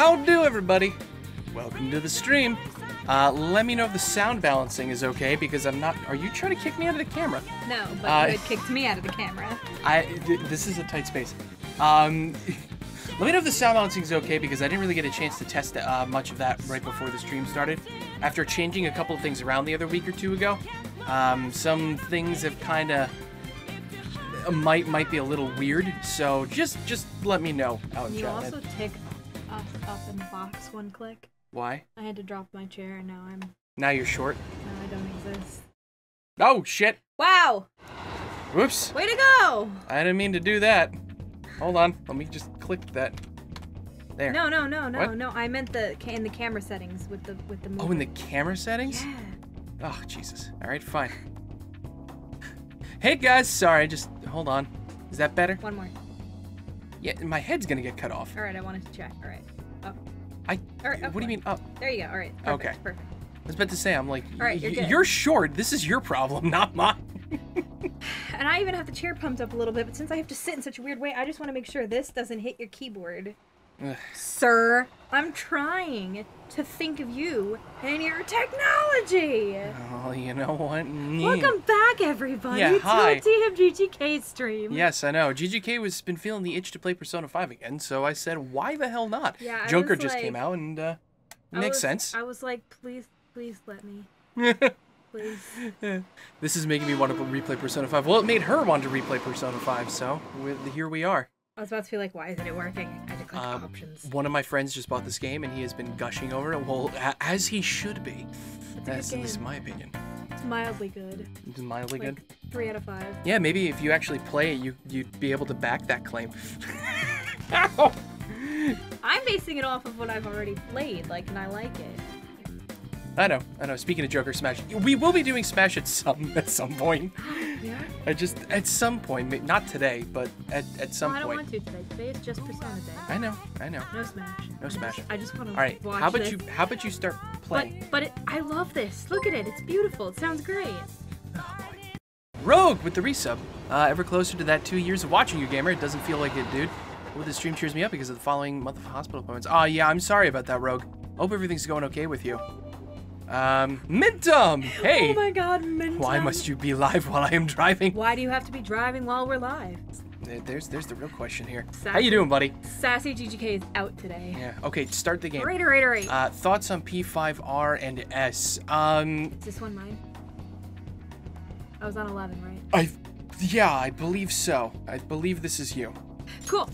How do everybody? Welcome to the stream. Uh, let me know if the sound balancing is okay because I'm not. Are you trying to kick me out of the camera? No, but Uh, you had kicked me out of the camera. I. Th- this is a tight space. Um, let me know if the sound balancing is okay because I didn't really get a chance to test uh, much of that right before the stream started. After changing a couple of things around the other week or two ago, um, some things have kind of might might be a little weird. So just just let me know out You also tick up in the box one click. Why? I had to drop my chair and now I'm Now you're short. now I don't exist. Oh shit! Wow! Whoops! Way to go! I didn't mean to do that. Hold on. Let me just click that. There. No, no, no, no, What? no. I meant the in the camera settings with the with the movement. Oh, in the camera settings? yeah. Oh, Jesus. All right, fine. hey, guys. Sorry, just hold on. Is that better? One more. Yeah, my head's gonna get cut off. All right, I wanted to check. All right. Up. I. Up what do you mean up? There you go. All right. Perfect, Okay. Perfect. I was about to say, I'm like, All right, you're good. you're short. This is your problem, not mine. And I even have the chair pumped up a little bit, but since I have to sit in such a weird way, I just want to make sure this doesn't hit your keyboard. Sir, I'm trying to think of you and your technology. Oh, you know what? Welcome back, everybody, Yeah, to hi. a TMGGK stream. Yes, I know. GGK was been feeling the itch to play Persona 5 again, so I said, why the hell not? Yeah, I Joker just like- came out, and uh, makes was- sense. I was like, please, please let me. Please. this is making me want to replay Persona 5. Well, it made her want to replay Persona 5, so here we are. I was about to be like, why isn't it working? I had to click Um, options. One of my friends just bought this game, and he has been gushing over it. Well, a- as he should be. It's a good That's at least my opinion. It's mildly good. It's mildly Like, good. three out of five. Yeah, maybe if you actually play it, you you'd be able to back that claim. I'm basing it off of what I've already played, like, and I like it. I know, I know. Speaking of Joker Smash, we will be doing Smash at some at some point. Yeah. I just at some point, not today, but at, at some no, I don't point. want to today. Today is just Persona Day. I know, I know. No Smash. No I Smash. Just, I just want to All right, watch how about this. you? How about you start playing? But but it, I love this. Look at it. It's beautiful. It sounds great. Rogue with the resub. Uh, ever closer to that two years of watching you, gamer. It doesn't feel like it, dude. Well, this stream cheers me up because of the following month of hospital appointments. Oh, yeah, I'm sorry about that, Rogue. Hope everything's going okay with you. Um, Mintum! Hey! Oh my God, Mintum. Why must you be live while I am driving? Why do you have to be driving while we're live? There's there's the real question here. How you doing, buddy? Sassy GGK is out today. Yeah. Okay, start the game. Raider, Raider. Uh, thoughts on P5R and S? Um, is this one mine? I was on 11, right? I, yeah, I believe so. I believe this is you. Cool.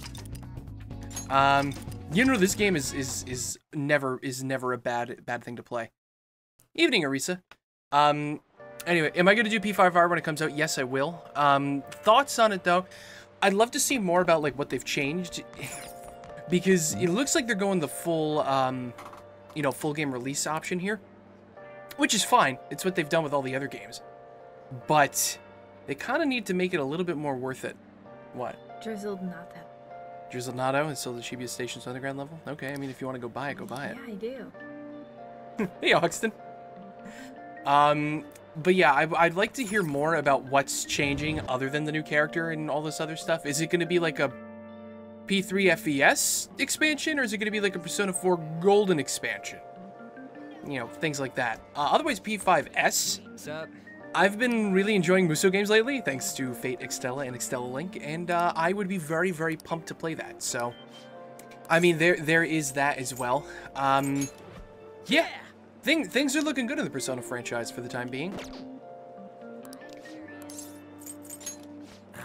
Um, you know this game is is is never is never a bad bad thing to play. Evening, Arisa. Um, anyway, am I gonna do P5R when it comes out? Yes, I will. Um, thoughts on it though? I'd love to see more about like what they've changed, because it looks like they're going the full um, you know, full game release option here, which is fine. It's what they've done with all the other games, but they kind of need to make it a little bit more worth it. What? Drizzled, not that. Drizzlenato and still the Shibuya Station's underground level? Okay, I mean, if you want to go buy it, go buy it. Yeah, I do. Hey, Oxton. Um, but yeah, I, I'd like to hear more about what's changing other than the new character and all this other stuff. Is it going to be like a P3 FES expansion, or is it going to be like a Persona 4 Golden expansion? You know, things like that. Uh, otherwise, P5S. What's up? I've been really enjoying Musou games lately, thanks to Fate Extella and Extella Link, and uh, I would be very, very pumped to play that. So, I mean, there there is that as well. Um, yeah, thing, things are looking good in the Persona franchise for the time being.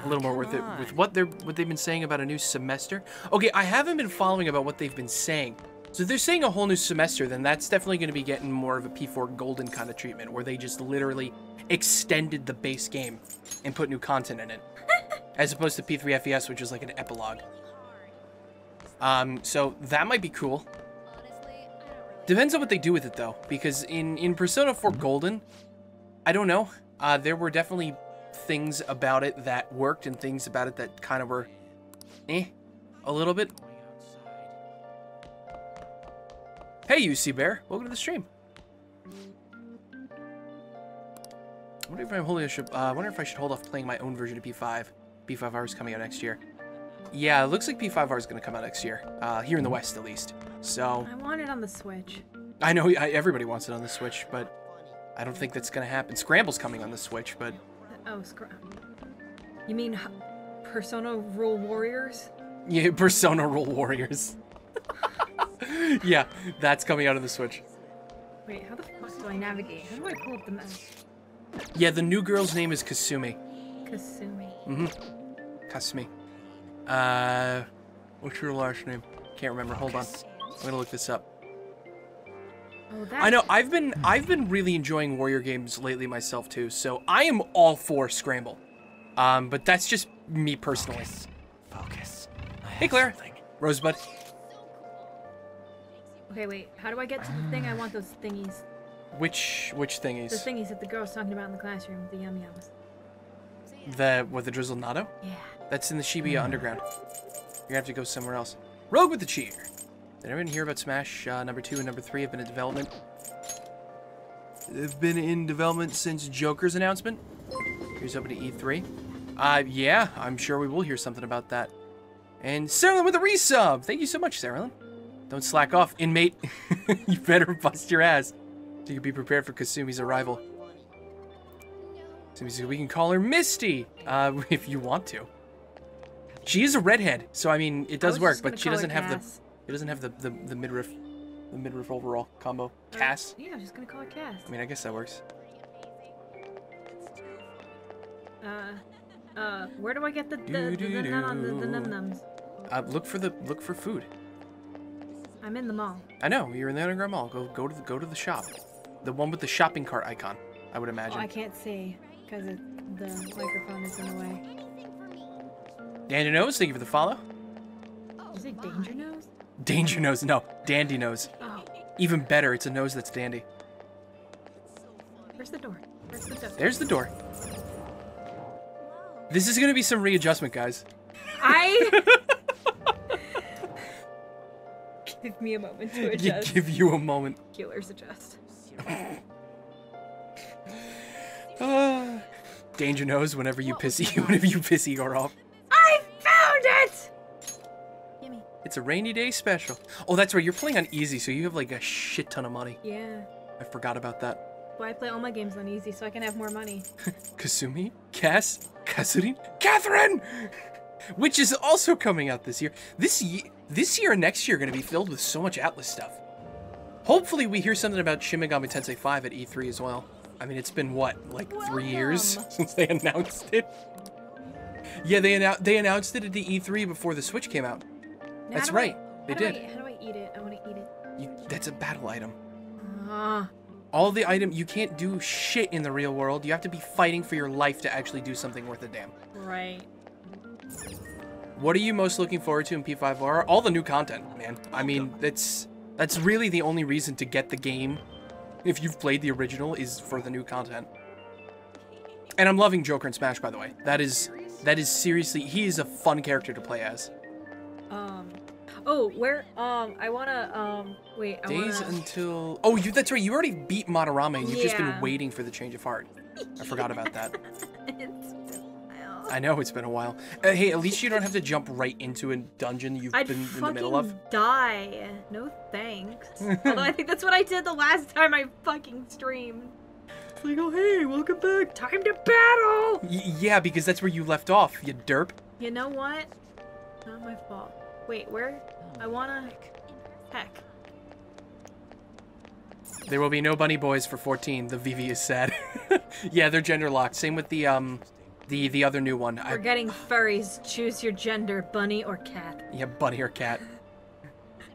A little more worth it with what they're what they've been saying about a new semester. Okay, I haven't been following about what they've been saying. So if they're saying a whole new semester, then that's definitely going to be getting more of a P4 Golden kind of treatment, where they just literally extended the base game and put new content in it, as opposed to P3 FES, which is like an epilogue. Um, so that might be cool. Depends on what they do with it though, because in in Persona 4 Golden, I don't know. Uh, there were definitely things about it that worked and things about it that kind of were, eh, a little bit. Hey, UC Bear, welcome to the stream. I wonder if I'm holding should, uh, I wonder if I should hold off playing my own version of P5. P5R is coming out next year. Yeah, it looks like P5R is going to come out next year, uh, here in the West at least. So I want it on the Switch. I know I, everybody wants it on the Switch, but I don't think that's gonna happen. Scramble's coming on the Switch, but Oh, scrap. You mean Persona Rule Warriors? yeah, Persona Rule Warriors. yeah, that's coming out of the Switch. Wait, how the fuck do I navigate? How do I pull up the map? Yeah, the new girl's name is Kasumi. Kasumi. Mm-hmm. Kasumi. Uh, what's your last name? Can't remember. Hold on. I'm gonna look this up. Oh. I know I've been I've been really enjoying warrior games lately myself too, so I am all for Scramble. Um, but that's just me personally. Focus. I Hey have Claire, something. Rosebud. Okay, wait. How do I get to the thing? I want those thingies. Which which thingies? The thingies? thingies that the girl was talking about in the classroom. The yum yums. The what the drizzle natto? Yeah. That's in the Shibuya Underground. You're gonna have to go somewhere else. Rogue with the cheer. Did everyone hear about Smash uh, number two and number three have been in development? They've been in development since Joker's announcement. Here's open to E3. Uh, yeah, I'm sure we will hear something about that. And Sarah with a resub. Thank you so much, Sarah. Don't slack off, inmate. you better bust your ass. So you can be prepared for Kasumi's arrival. Kasumi's, we can call her Misty, uh, if you want to. She is a redhead, so I mean it does work, but she doesn't have the Cass. It doesn't have the the, the midriff the midriff overall combo. Or- Cass. Yeah, I'm just gonna call it Cass. I mean, I guess that works. Uh, uh, where do I get the the, the, the, num- num- the, the num nums? Uh, look for the look for food. I'm in the mall. I know you're in the underground mall. Go go to the go to the shop, the one with the shopping cart icon. I would imagine. Oh. I can't see because the microphone is in the way. Dandy nose. Thank you for the follow. Is it Danger Nose? Danger nose. No, dandy nose. Oh, Even better, it's a nose that's dandy. where's the door? Where's the door? There's the door. This is gonna be some readjustment, guys. I. Give me a moment to You adjust. give you a moment. Healers adjust. Uh, danger nose whenever you piss whenever you piss Igor off. It's a rainy day special. Oh, that's right. You're playing on easy, so you have like a shit ton of money. Yeah. I forgot about that. Why I play all my games on easy so I can have more money. Kasumi, Cass, Kasurin, Catherine, which is also coming out this year. This year, this year and next year are going to be filled with so much Atlus stuff. Hopefully, we hear something about Shin Megami Tensei 5 at E3 as well. I mean, it's been what, like three years since they announced it. Yeah, they announced they announced it at the E3 before the Switch came out. Now, That's do I- right, they do I- did. how do I eat it? I want to eat it. You, that's a battle item. Ah. All the item you can't do shit in the real world. You have to be fighting for your life to actually do something worth a damn. right. What are you most looking forward to in P5R? All the new content, man. I mean, that's that's really the only reason to get the game if you've played the original is for the new content. And I'm loving Joker and Smash by the way. That is that is seriously he is a fun character to play as. Um. Oh, where? Um, I wanna. Um, wait. I Days wanna. until Oh, you that's right. You already beat Madarame and you've just been waiting for the change of heart. I forgot about that. It's been a while. I know it's been a while. Uh, hey, at least you don't have to jump right into a dungeon you've I'd been in the middle of. die. No thanks. Although I think that's what I did the last time I fucking streamed. It's like, oh hey, welcome back. Time to battle. Y- yeah, because that's where you left off, you derp. You know what? Not my fault. Wait, where? I wanna. Heck. There will be no bunny boys for 14. The VV is sad. yeah, they're gender locked. Same with the um, the the other new one. We're I, getting furries. Choose your gender, bunny or cat. yeah, bunny or cat.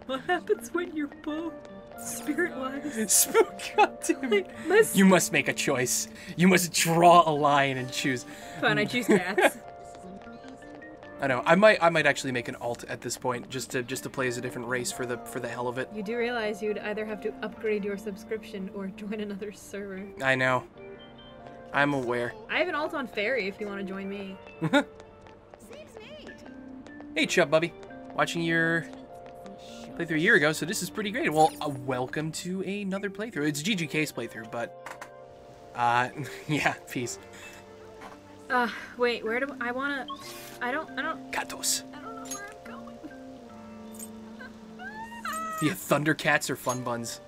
What happens when you're both spirit-wise? Spook, goddamn it. My You must make a choice. You must draw a line and choose. Fine, I choose cats. I know. I might I might actually make an alt at this point just to just to play as a different race for the for the hell of it. you do realize you'd either have to upgrade your subscription or join another server. I know. I'm aware. I have an alt on Fairy if you want to join me. Hey, Chub Bubby. Watching your playthrough a year ago, so this is pretty great. Well, uh, welcome to another playthrough. It's GGK's playthrough, but... Uh, yeah, peace. Uh, wait, where do I wanna? I don't, I don't, Gatos. I don't know where I'm going. The Thundercats or Fun Buns.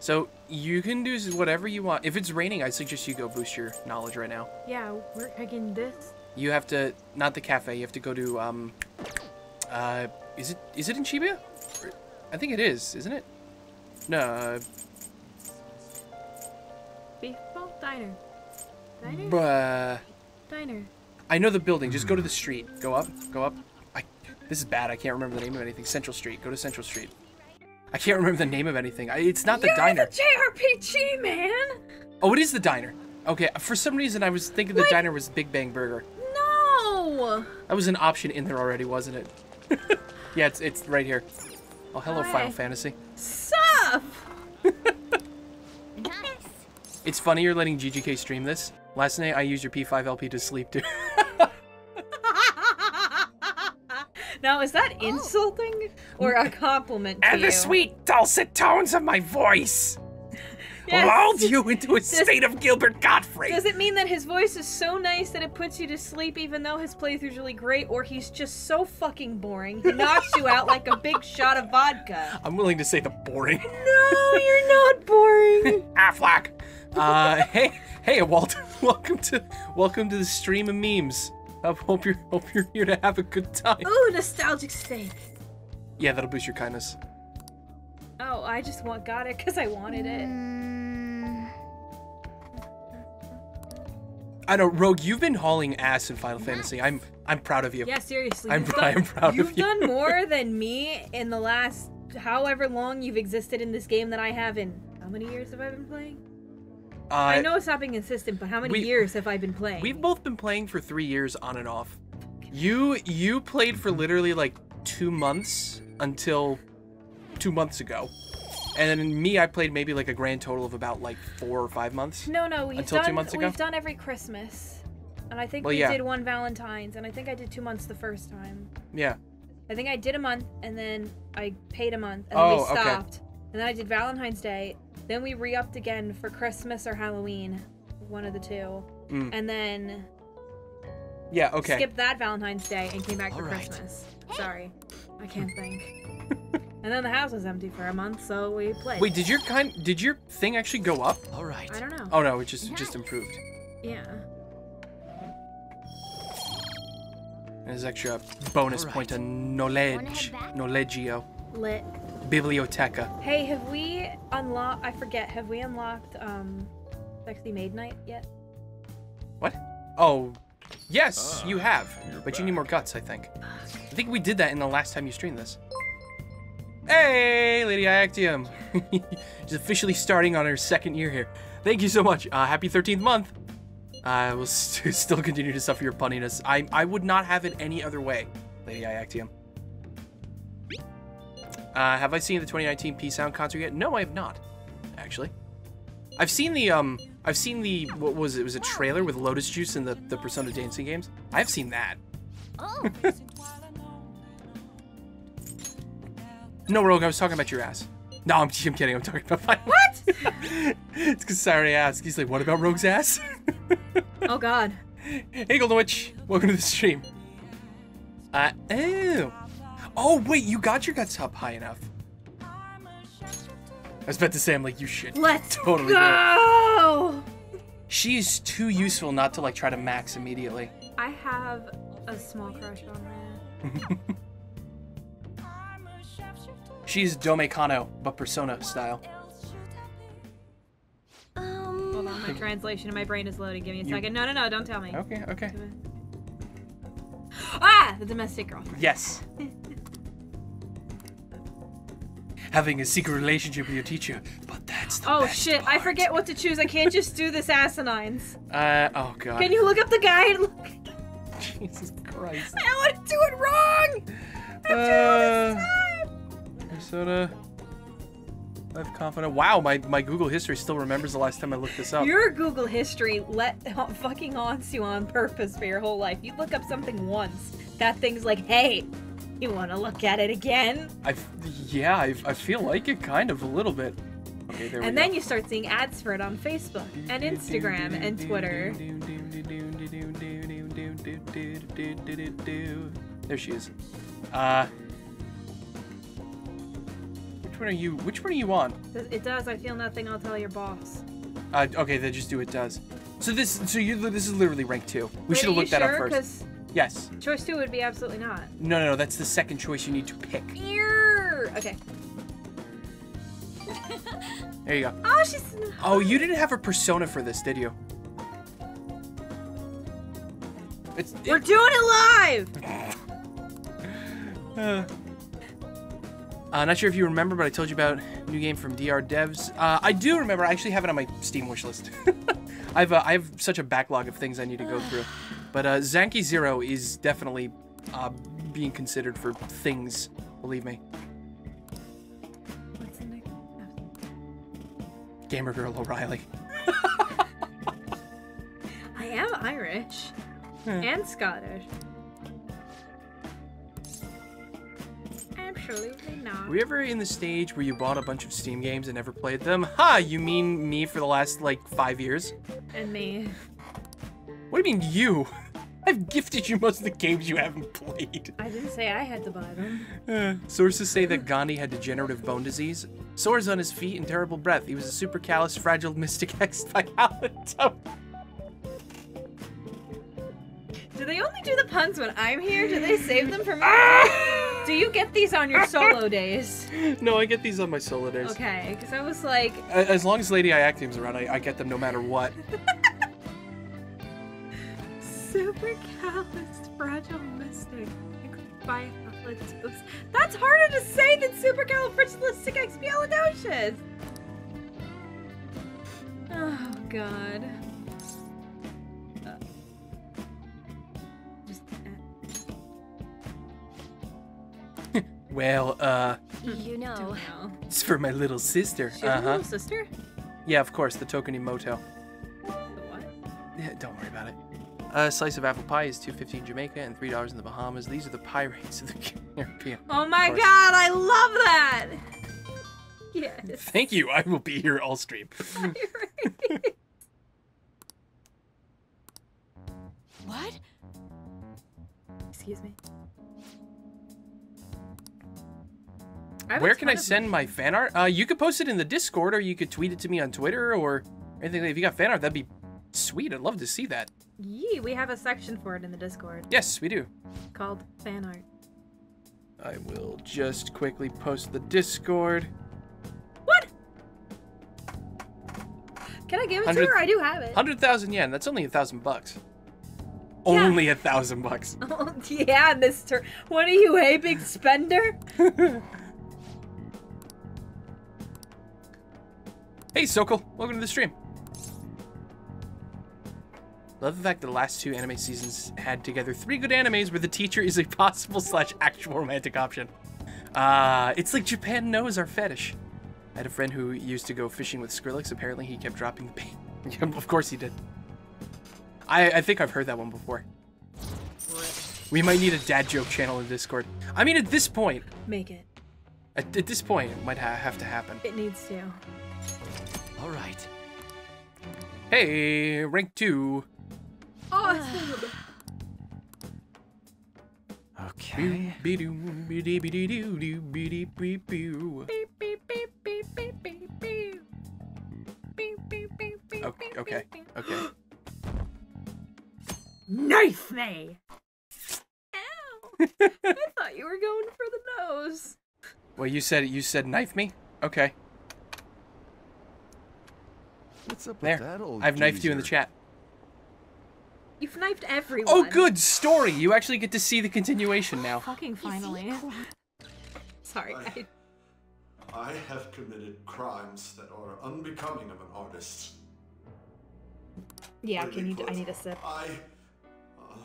So you can do whatever you want. If it's raining, I suggest you go boost your knowledge right now. Yeah, we're taking this. You have to not the cafe. You have to go to um. Uh, is it is it in Shibuya? I think it is, isn't it? No. Uh, Beef diner. Diner. bruh. Diner. I know the building. Just go to the mm. street. Go up. Go up. I. This is bad. I can't remember the name of anything. Central Street. Go to Central Street. I can't remember the name of anything. I, it's not the You're diner. the JRPG man. Oh, it is the diner. Okay. For some reason, I was thinking the diner was Big Bang Burger. No. That was an option in there already, wasn't it? yeah, it's it's right here. Oh, hello, Hi. Final Fantasy. Sup. nice. It's funny you're letting GGK stream this. Last night I used your P5 LP to sleep too. now is that oh. insulting or a compliment to and the sweet dulcet tones of my voice Yes. lulled you into a state of Gilbert Godfrey. Does it mean that his voice is so nice that it puts you to sleep even though his playthrough's really great, or he's just so fucking boring he knocks you out like a big shot of vodka? I'm willing to say the boring. No, you're not boring. Affleck. Uh, hey, hey, Walt. welcome to welcome to the stream of memes. I hope you're hope you're here to have a good time. Ooh, nostalgic steak. Yeah, that'll boost your kindness. Oh, I just want got it because I wanted it. I know, Rogue. You've been hauling ass in Final Fantasy. I'm I'm proud of you. Yeah, seriously. I'm- done, I'm proud of you. You've done more than me in the last however long you've existed in this game that I have in. How many years have I been playing? Uh, I know it's not being consistent, but how many we- years have I been playing? We've both been playing for three years on and off. You you played for literally like two months until two months ago, and then me I played maybe like a grand total of about like four or five months. No, no, we've Until two done months ago? we've done every Christmas, and I think Well, we yeah. did one Valentine's, and I think I did two months the first time. Yeah. I think I did a month, and then I paid a month, and then Oh, we okay. stopped, and then I did Valentine's Day. Then we re-upped again for Christmas or Halloween, one of the two, Mm. and then Yeah. Okay. skipped that Valentine's Day and came back for All right. Christmas. Sorry, I can't think. and then the house was empty for a month, so we played. Wait, did your kind did your thing actually go up? All right. I don't know. Oh no, it just it just improved. Yeah. And there's extra bonus Alright. point to knowledge, knowledgio, Lit. Biblioteca. Hey, have we unlocked? I forget. Have we unlocked um, sexy maid night yet? What? Oh, yes, Ah, you have, you're but you need more guts, I think. I think we did that in the last time you streamed this. Hey, Lady Iactium. She's officially starting on her second year here. Thank you so much. Uh, happy 13th month. I will st- still continue to suffer your punniness. I, I would not have it any other way, Lady Iactium. Uh, have I seen the 2019 P Sound concert yet? No, I have not, actually. I've seen the um, I've seen the what was it? It was a trailer with Lotus Juice and the the Persona dancing games. I've seen that. Oh! No, Rogue, I was talking about your ass. No, I'm, I'm kidding. I'm talking about my. What? it's because I already asked. He's like, what about Rogue's ass? oh God. hey, Golden Witch. Welcome to the stream. Uh, oh. Oh, wait, you got your guts up high enough. I was about to say, I'm like, you should. Let's Totally do it. She's too useful not to, like, try to max immediately. I have a small crush on her. She's Domekano, but Persona style. Um, Hold on, my translation in my brain is loading. Give me a second. No, no, no, don't tell me. Okay, okay. Ah, the domestic girlfriend. Yes. Having a secret relationship with your teacher, but that's the Oh shit, I forget what to choose. I can't just do this asinines. Uh, oh god. Can you look up the guide? Look- Jesus Christ. I don't want to do it wrong. I'm doing all this time. Persona. I've confident. Wow, my, my Google history still remembers the last time I looked this up. Your Google history let fucking haunts you on purpose for your whole life. You look up something once, that thing's like, hey, you want to look at it again? I yeah, I, I feel like it kind of a little bit. Okay, there we And then you start seeing ads for it on Facebook and Instagram and Twitter. There she is. Uh, which one are you? Which one are you on? It does. I feel nothing. I'll tell your boss. Uh, okay, then just do it. Does. So this, so you, this is literally rank two. We should have looked that up first. Yes. choice two would be absolutely not. No, no, no. That's the second choice you need to pick. Ear. Okay. There you go. Oh, she's. Oh, you didn't have a persona for this, did you? It's. We're It, doing it live. uh, uh, not sure if you remember, but I told you about a new game from DR Devs. Uh, I do remember. I actually have it on my Steam wishlist. I've uh, I have such a backlog of things I need to go through. But uh, Zanki Zero is definitely uh, being considered for things. Believe me. What's the next? Gamer Girl O'Reilly. I am Irish and Scottish. I absolutely not. Were you ever in the stage where you bought a bunch of Steam games and never played them? Ha! You mean me for the last like five years? And me. What do you mean you? I've gifted you most of the games you haven't played. I didn't say I had to buy them. Uh, sources say that Gandhi had degenerative bone disease, sores on his feet, and terrible breath. He was a super callous, fragile mystic ex by. Do they only do the puns when I'm here? Do they save them for me? do you get these on your solo days? No, I get these on my solo days. Okay, because I was like, As long as Lady Iactium's around, I, I get them no matter what. super calloused, fragile mystic. By That's harder to say than super supercalifragilisticexpialidocious. Oh god. Uh, just uh, Well, uh, You know, know. it's for my little sister. She has Uh a huh. little sister. Yeah, of course, the Tokenimoto. The what? Yeah, don't worry about it. A slice of apple pie is two fifty in Jamaica and three dollars in the Bahamas. These are the pie rates of the Caribbean. Oh my god, I love that. Yes. Thank you. I will be here all stream. what? Excuse me. Where can I of- send my fan art? Uh, you could post it in the Discord, or you could tweet it to me on Twitter, or anything. If you got fan art, that'd be sweet. I'd love to see that. Yee, we have a section for it in the Discord Yes, we do. called fan art. I will just quickly post the Discord. What? Can I give it to her? I do have it. Hundred thousand yen. That's only a thousand bucks. Yeah. Only a thousand bucks. Oh, yeah, Mister. What are you, a big spender? Hey, Sokol. Welcome to the stream. Love the fact that the last two anime seasons had together three good animes where the teacher is a possible slash actual romantic option. Uh, it's like Japan knows our fetish. I had a friend who used to go fishing with Skrillex. Apparently, he kept dropping the bait. Yeah, of course he did. I, I think I've heard that one before. We might need a dad joke channel in Discord. I mean, at this point, Make it. at, at this point, it might ha- have to happen. It needs to. All right. Hey, rank two. Oh, Okay. Be-doo, be-dee-be-dee-doo-doo, be-dee-be-boo. beep, beep, beep, beep, beep, beep, beep. Beep, beep, beep, beep, Okay, okay, beep, beep. okay. Knife me! Ow! I thought you were going for the nose. Well, you said you said knife me. Okay, What's up there. with that old I've knifed you in the chat. You've knifed everyone. Oh, good story. You actually get to see the continuation now. Fucking finally. Sorry. I, I have committed crimes that are unbecoming of an artist. yeah, Simply can you? I need a sip. I uh,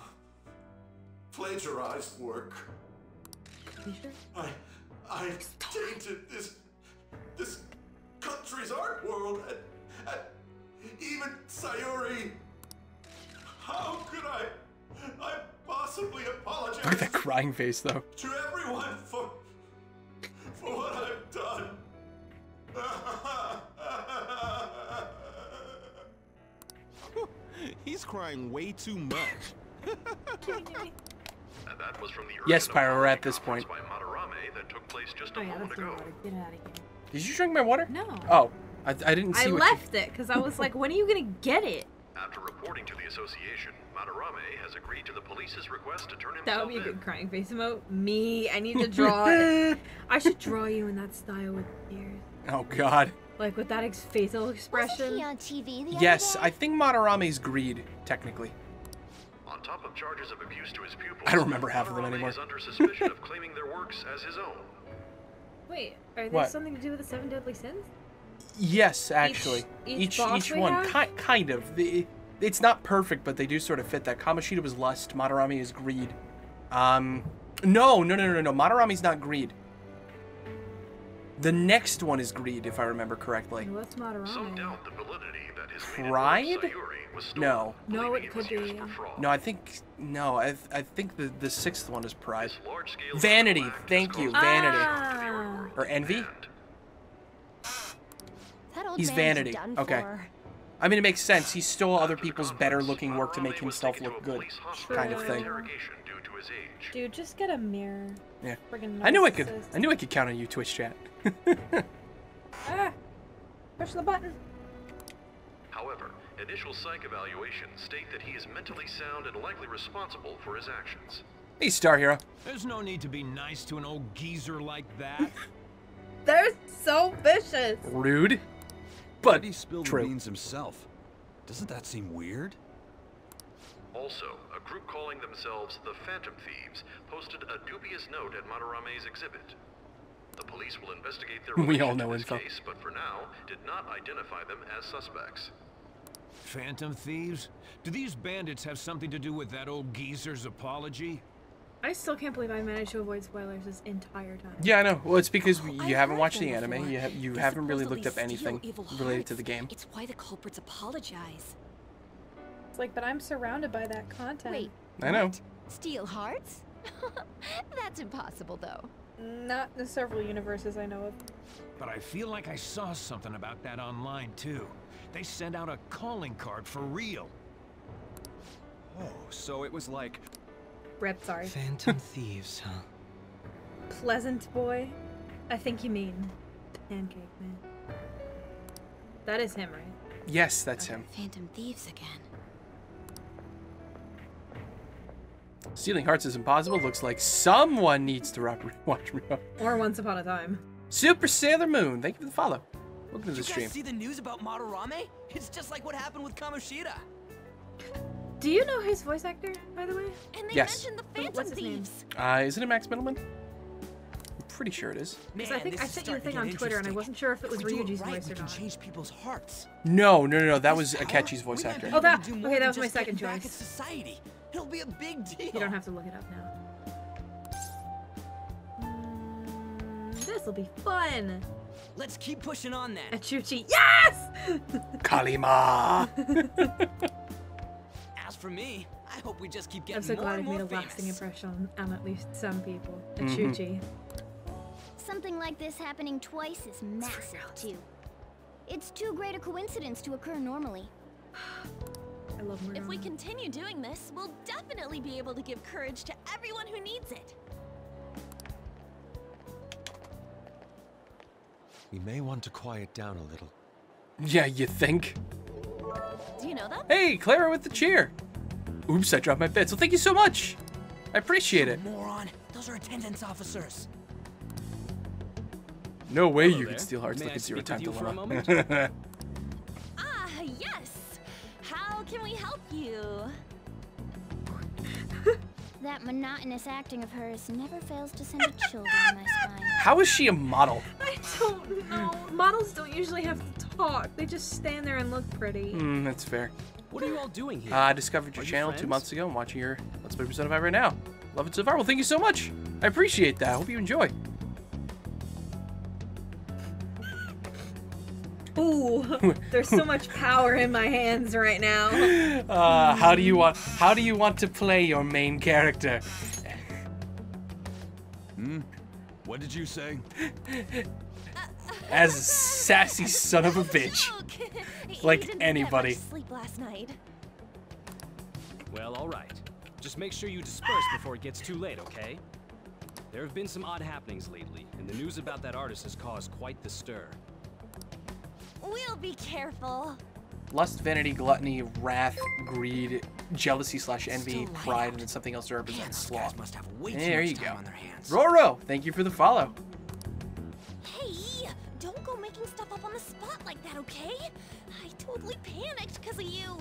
plagiarized work. You sure? I I tainted this this country's art world and, and even Sayuri. How could I I possibly Look at that crying face, though. to everyone for for what I've done? He's crying way too much. And that was from the Yes, urgent Pyro, we're at this point. conference By Madarame that took place just a Oh yeah, moment that's the ago. water. Get out of here. Did you drink my water? No. Oh, I, I didn't see I what left it because I was like, when are you gonna get it? After reporting to the association, Madarame has agreed to the police's request to turn himself That would be a in. good crying face emote. Me, I need to draw it. I should draw you in that style with ears. Oh God. Like with that ex- facial Wasn't expression. he on TV the Yes, other I think Madarame's greed, technically. On top of charges of abuse to his pupils, I don't remember half of them anymore. is under suspicion of claiming their works as his own. Wait, are there What? something to do with the seven deadly sins? Yes, actually. each each boss each we one, have? ki- kind of. The, it's not perfect, but they do sort of fit that. Kamoshida was lust. Madarame is greed. Um, no, no, no, no, no. Madarame's not greed. The next one is greed, if I remember correctly. And what's Some Madarame? doubt the validity that his maiden Pride? was stolen, No. No, it could used be. No, I think no. I I think the the sixth one is pride. Vanity, thank you, caused vanity. damage to the Ah. Or envy? And That old He's man's vanity. Done Okay. For. I mean, it makes sense. He stole other people's better looking work to make himself look good. police kind of thing. interrogation due to his age. Dude, just get a mirror. Yeah. I knew I could. I knew I could count on you, Twitch chat. Ah! Push the button. However, initial psych evaluations state that he is mentally sound and likely responsible for his actions. hey, Star Hero. There's no need to be nice to an old geezer like that. They're so vicious. Rude, but But he spilled true. the beans himself. Doesn't that seem weird? Also, a group calling themselves the Phantom Thieves posted a dubious note at Madarame's exhibit. The police will investigate their We all relation to know this info. case, but for now, did not identify them as suspects. Phantom thieves? Do these bandits have something to do with that old geezer's apology? I still can't believe I managed to avoid spoilers this entire time. Yeah, I know. Well, it's because oh, you I've haven't watched the anime. before. You ha- you They haven't really looked up anything related to the game. It's why the culprits apologize. It's like, but I'm surrounded by that content. Wait. I know. what? Steal hearts? That's impossible, though. Not in the several universes I know of. But I feel like I saw something about that online, too. They sent out a calling card for real. Oh, so it was like Rip, sorry. Phantom thieves, huh? Pleasant boy. I think you mean Pancake Man. That is him, right? Yes, that's him. Phantom thieves again. Stealing hearts is impossible. Looks like someone needs to rock- watch me. up. Or Once Upon a Time. Super Sailor Moon. Thank you for the follow. Welcome to the you stream. guys see the news about Madarame? It's just like what happened with Kamoshida. Do you know his voice actor, by the way? And they Yes. mentioned the Phantom what's his name? thieves. Uh, isn't it Max Mittelman? I'm pretty sure it is. Because I think I is sent you a thing on Twitter and I wasn't sure if it was If we do Ryuji's right, voice we or not. change people's hearts. No, no, no, no. That was power, Akechi's voice actor. Oh, able that- okay, that was my second choice. at society. It'll be a big deal. You don't have to look it up now. Mm, this will be fun. Let's keep pushing on that. Achuchi, yes! Kalima. As for me, I hope we just keep getting I'm so more glad I've made more a lasting impression on, on at least some people. Mhm. Achuchi. Something like this happening twice is massive, too. It's too great a coincidence to occur normally. I love Murder. If we continue doing this, we'll definitely be able to give courage to everyone who needs it. we may want to quiet down a little. Yeah, you think? Do you know that? Hey, Clara with the cheer. Oops, I dropped my bits. So thank you so much. I appreciate it. Moron, those are attendance officers. No way Hello you there. can steal hearts. May Look I at zero speak time with you for a dilemma. Ah, yes. How can we help you? That monotonous acting of hers never fails to send a chill down my spine. How is she a model? I don't know. Models don't usually have to talk. They just stand there and look pretty. Hmm, that's fair. What are you all doing here? Uh, I discovered your Are you channel two months ago. I'm watching your Let's Play Persona 5 right now. Love it so far. Well, thank you so much. I appreciate that. I hope you enjoy. Ooh, there's so much power in my hands right now. Uh, how do you want? How do you want to play your main character? Hmm? What did you say? As a sassy son of a bitch. Joke. He Like anybody. Sleep last night. Well, all right. Just make sure you disperse before it gets too late, okay? There have been some odd happenings lately, and the news about that artist has caused quite the stir. We'll be careful. Lust, vanity, gluttony, wrath, greed, jealousy slash envy, pride, light and then something else that Man, represents sloth. must have way too There much you time go. on their hands. Roro, thank you for the follow. Hey, don't go making stuff up on the spot like that, okay? I totally panicked because of you.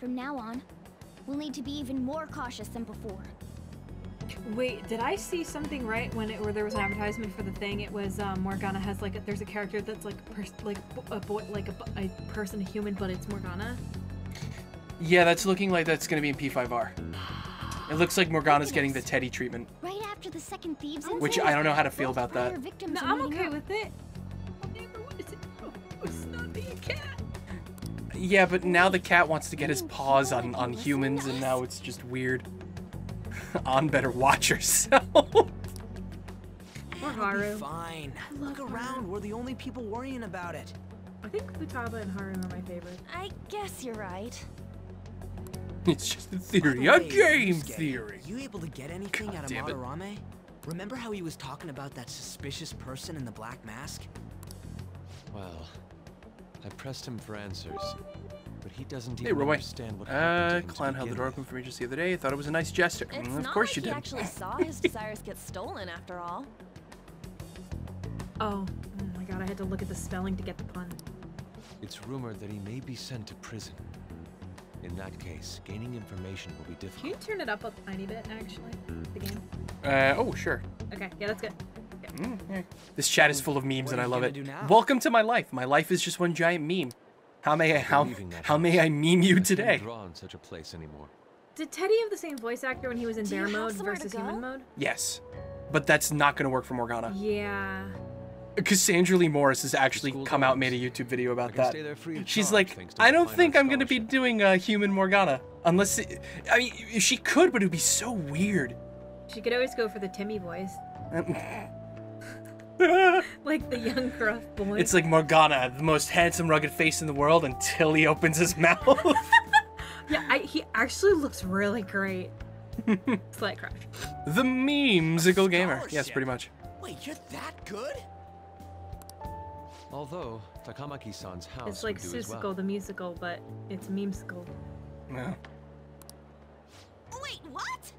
From now on, we'll need to be even more cautious than before. Wait, did I see something right when it where there was an advertisement for the thing? It was um, Morgana has like a, there's a character that's like pers- like a boy like a, a person, a human, but it's Morgana. Yeah, that's looking like that's going to be in P5R. It looks like Morgana's getting the Teddy treatment. Right after the second thieves Which I don't know how to feel about that. No, I'm okay up. with it. I'll never want to. Oh, it's not being a cat. Yeah, but now the cat wants to get his paws on, on humans, and now it's just weird. On better watch yourself. Or It'll be Haru. fine. Look around. We're the only people worrying about it. I think Futaba and Haru are my favorite. I guess you're right. it's just a theory, the a game Yusuke, theory. You able to get anything God out of damn it. Madarame? Remember how he was talking about that suspicious person in the black mask? Well, I pressed him for answers, but he doesn't Hey, even Roy. understand what happened Uh, to him to Clown held the begin door with. open for me just the other day. I thought it was a nice gesture. It's Mm, of not course like you he did. actually saw his desires get stolen after all. Oh, oh my god, I had to look at the spelling to get the pun. It's rumored that he may be sent to prison. In that case, gaining information will be difficult. Can you turn it up a tiny bit, actually? The game. Uh, oh, sure. Okay, yeah, that's good. Mm, yeah. This chat is full of memes What and I love it. Welcome to my life. My life is just one giant meme. How may I how, how may I meme you today? draw in such a place anymore. Did Teddy have the same voice actor when he was in Do bear mode versus human mode? Yes. But that's not going to work for Morgana. Yeah. Cassandra Lee Morris has actually come out and made a YouTube video about that. stay there free of She's like, I don't think I'm going to be doing a human Morgana. Unless, it, I mean, she could, but it would be so weird. She could always go for the Timmy voice. Like the young gruff boy. It's like Morgana, the most handsome, rugged face in the world until he opens his mouth. yeah, I, he actually looks really great. Slight crush. the memesical oh, gamer. Yes, pretty much. Wait, you're that good? Although, Takamaki-san's house It's like would Seussical well. the musical, but it's memesical. Yeah. Wait, what?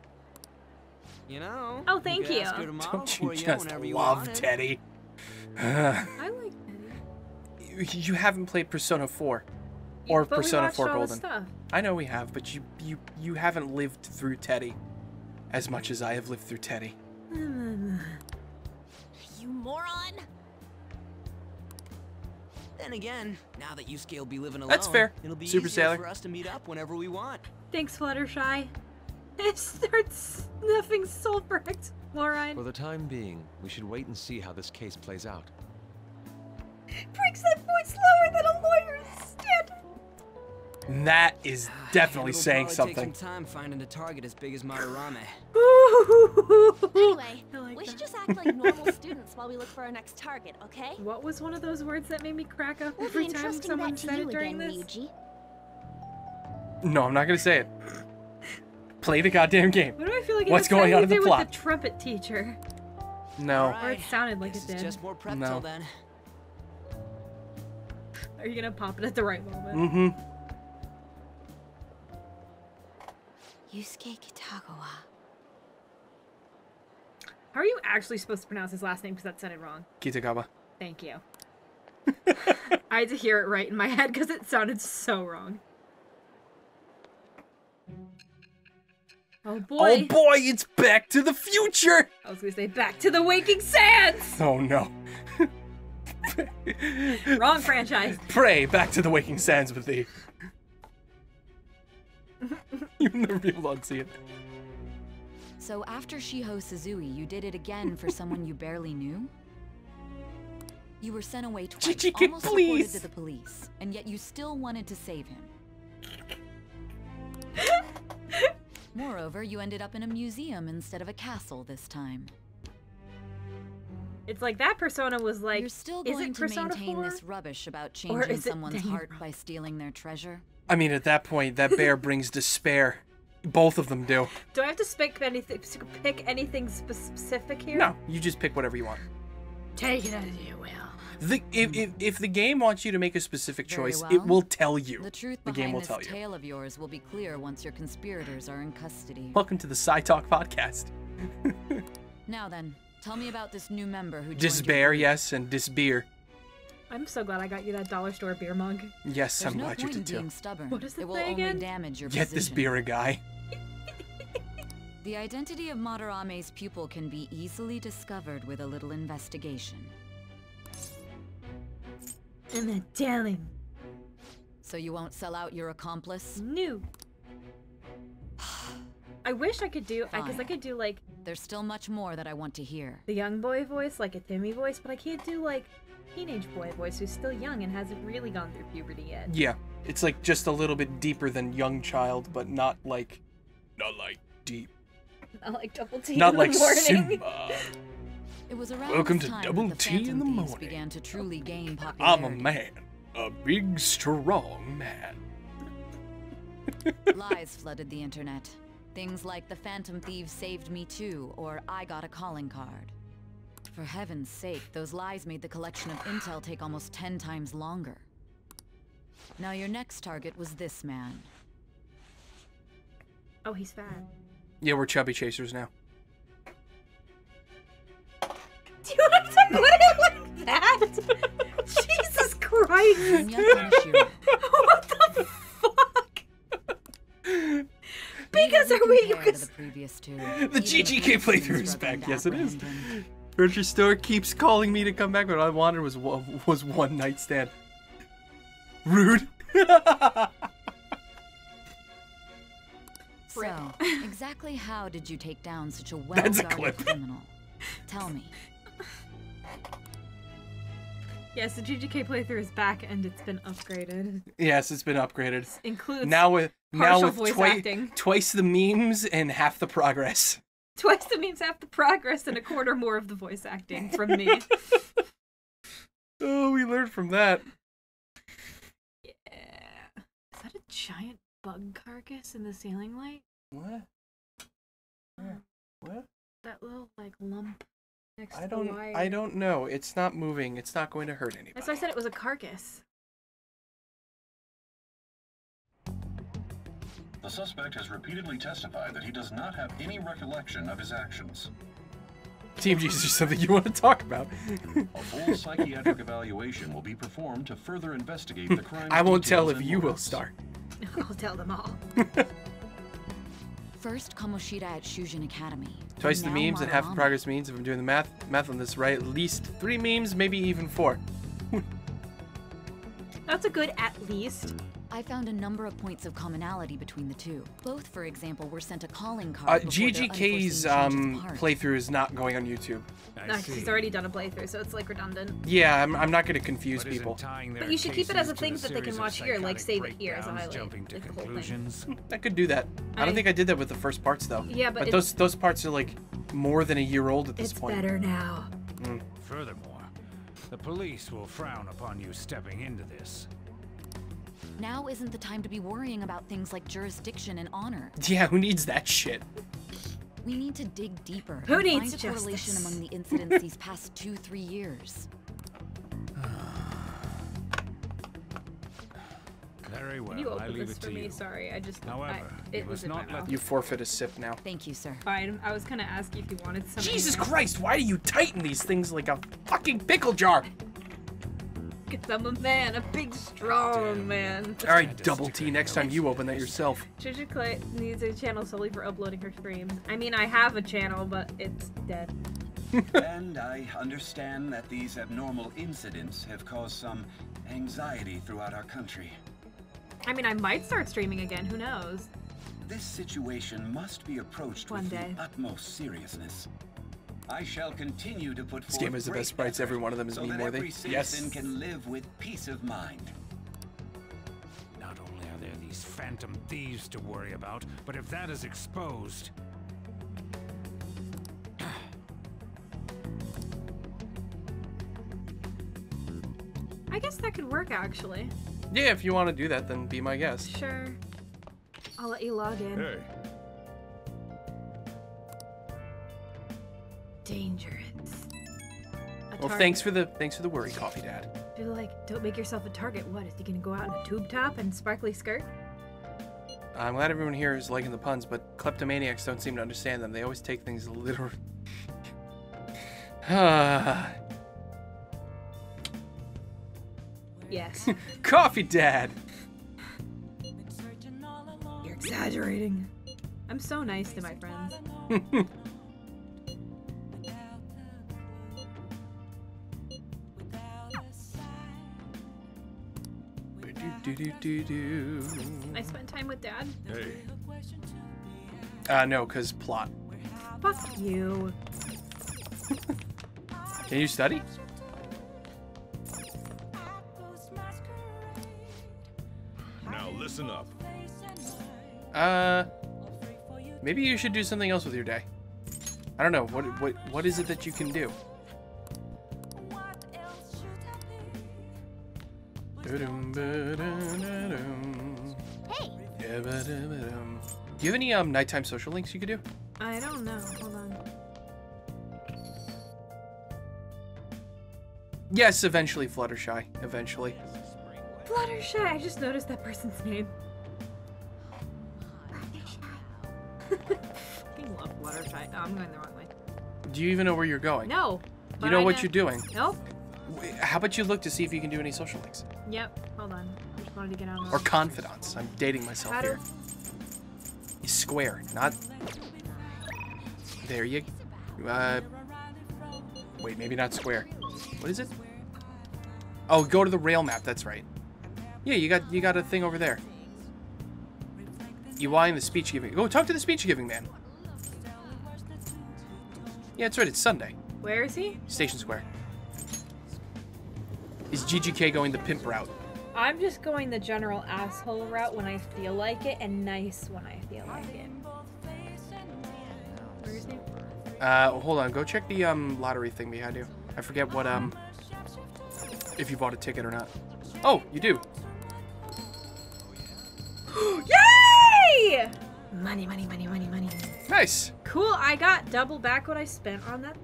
You know. Oh, thank could you. Ask her to model Don't you for just whenever you love. Teddy? I like Teddy. you haven't played Persona 4 or but Persona we 4 all Golden. stuff. I know we have, but you you you haven't lived through Teddy as much as I have lived through Teddy. You moron! Then again, now that Yusuke will be living alone, That's fair. It'll be Super easier Sailor. for us to meet up whenever we want. Thanks, Fluttershy. It starts snuffing sulfur For the time being, we should wait and see how this case plays out. Breaks that voice lower than a lawyer's standard. That is definitely It'll saying something. Take some time finding a target as big as Madarame. Anyway, like we that. should just act like normal students while we look for our next target, okay? What was one of those words that made me crack up We'll every time someone said it during again, this? Ryuji. No, I'm not gonna say it. Play the goddamn game. What do I feel like? What's going on in the something to do plot? With the trumpet teacher. No. Or it sounded like Guess it did. just more prep No. till then. Are you gonna pop it at the right moment? Mm-hmm. Yusuke Kitagawa. How are you actually supposed to pronounce his last name? Because that sounded wrong. Kitagawa. Thank you. I had to hear it right in my head because it sounded so wrong. Oh boy. Oh boy, it's Back to the Future! I was gonna say back to the waking sands! Oh no. Wrong franchise. Pray Back to the Waking Sands with thee. Even the real don't see it. So after Shiho Suzui, you did it again for someone you barely knew? You were sent away twice, Chichike, almost please. reported to the police, and yet you still wanted to save him. Moreover, you ended up in a museum instead of a castle this time. It's like that persona was like, You're still is going it to Persona maintain 4? this rubbish about changing is someone's heart Wrong? by stealing their treasure? I mean, at that point, that bear brings despair. Both of them do. Do I have to pick anything? Pick anything spe- specific here? No, you just pick whatever you want. Take it as you will. The, if, if, if the game wants you to make a specific Very choice, well. it will tell you. The truth the behind game will this tell you. tale of yours will be clear once your conspirators are in custody. Welcome to the Sci Talk podcast. Now then, tell me about this new member who joined your Despair, yes, and disbeer. I'm so glad I got you that dollar store beer mug. Yes, There's I'm no glad you point in did too. being stubborn. What is the it will thing only again? damage your Get this beer, a guy. The identity of Madarame's pupil can be easily discovered with a little investigation. And then tell him. So you won't sell out your accomplice? No. I wish I could do, because I Fine. could do like There's still much more that I want to hear. the young boy voice, like a Timmy voice, but I can't do like teenage boy voice who's still young and hasn't really gone through puberty yet. Yeah, it's like just a little bit deeper than young child, but not like, not like deep. Not like double T Not in like the morning. Simba. It was around Welcome this to Double the T in Phantom the Thieves morning. began to truly gain popularity. I'm a man, a big, strong man. Lies flooded the internet. Things like the Phantom Thieves saved me too, or I got a calling card. For heaven's sake, those lies made the collection of intel take almost ten times longer. Now your next target was this man. Oh, he's fat. Yeah, we're chubby chasers now. Do you have to put it like that? Jesus Christ! Yunya what the fuck? Because are we? Because the previous two. The GGK police playthrough is back. Yes, it is. Apprehend him. Grocery store keeps calling me to come back, but all I wanted was one, was one night stand. Rude. So, exactly how did you take down such a That's a well-guarded clip. criminal? Tell me. yes, the GGK playthrough is back and it's been upgraded. yes, it's been upgraded. Includes Now with now with voice twi- acting. twice the memes and half the progress. twice the memes half the progress and a quarter more of the voice acting from me. Oh, we learned from that. yeah. Is that a giant bug carcass in the ceiling light? What? Hmm. Where? What? That little like lump next I to don't. the wire. I don't know. It's not moving. It's not going to hurt anybody. That's why I said it was a carcass. The suspect has repeatedly testified that he does not have any recollection of his actions. TMG is there something you want to talk about? A full psychiatric evaluation will be performed to further investigate the crime. I won't tell if you will start. I'll tell them all. First, Kamoshida at Shujin Academy. Twice the Now memes and half the progress means. If I'm doing the math math on this right, at least three memes, maybe even four. That's a good at least. I found a number of points of commonality between the two. Both, for example, were sent a calling card. Uh, GGK's um, playthrough is not going on YouTube. I No, 'cause see. he's already done a playthrough, so it's like redundant. Yeah, I'm, I'm not going to confuse But people. But you should keep it as a cases thing the that they can watch here, like, psychotic save it here as a highlight, Jumping to like the whole thing. conclusions. I could do that. I don't I- think I did that with the first parts though. Yeah, but but those those parts are like more than a year old at this It's point. better now. Furthermore, the police will frown upon you stepping into this. Now isn't the time to be worrying about things like jurisdiction and honor. Yeah, who needs that shit? We need to dig deeper Who and needs find a correlation justice? among the incidents these past two, three years. Very well, you I leave this it for to me. you. Sorry, I just. However, I, it was must in my not let mouth. You forfeit a sip now. Thank you, sir. Fine. I was gonna ask you if you wanted some. Jesus. Christ, why do you tighten these things like a fucking pickle jar? Cause I'm a man, a big, strong man. All right, double T. Next time you open that yourself. Ginger Clay needs a channel solely for uploading her streams. I mean, I have a channel, but it's dead. and I understand that these abnormal incidents have caused some anxiety throughout our country. I mean, I might start streaming again. Who knows? This situation must be approached One with day. the utmost seriousness. I shall continue to put This forth game has the best sprites. Every one of them is so meme that worthy. every Yes. citizen can live with peace of mind. Not only are there these phantom thieves to worry about, but if that is exposed, I guess that could work actually. Yeah, if you want to do that, then be my guest. Sure. I'll let you log in. hey, dangerous. A Well, thanks for the thanks for the worry, Coffee Dad. They're like, don't make yourself a target. What, is he gonna go out in a tube top and sparkly skirt? I'm glad everyone here is liking the puns, but kleptomaniacs don't seem to understand them. They always take things literally. Ah, Yes. Coffee Dad. You're exaggerating. I'm so nice to my friends. Do-do-do-do-do. I spent time with dad. Hey. Uh, no, cause plot. Fuck you. Can you study? Now listen up. Uh, maybe you should do something else with your day. I don't know. What what what is it that you can do? Hey, Do you have any um nighttime social links you could do? I don't know. Hold on. Yes, eventually, Fluttershy. Eventually. Fluttershy. I just noticed that person's name. I love Fluttershy. Oh, I'm going the wrong way. Do you even know where you're going? No. You know I what you're doing. Nope. How about you look to see if you can do any social links Yep. Hold on. I just wanted to get on. or confidants? I'm dating myself How do- here. Square, not. There you. Uh. Wait, maybe not square. What is it? Oh, go to the rail map. That's right. Yeah, you got you got a thing over there. UI and the speech giving. Go talk to the speech giving man. Yeah, that's right. It's Sunday. Where is he? Station Square. Is GGK going the pimp route? I'm just going the general asshole route when I feel like it, and nice when I feel like it. Where's he? Uh, hold on. Go check the um lottery thing behind you. I forget what um if you bought a ticket or not. Oh, you do. Yay! Money, money, money, money, money. Nice. Cool. I got double back what I spent on that.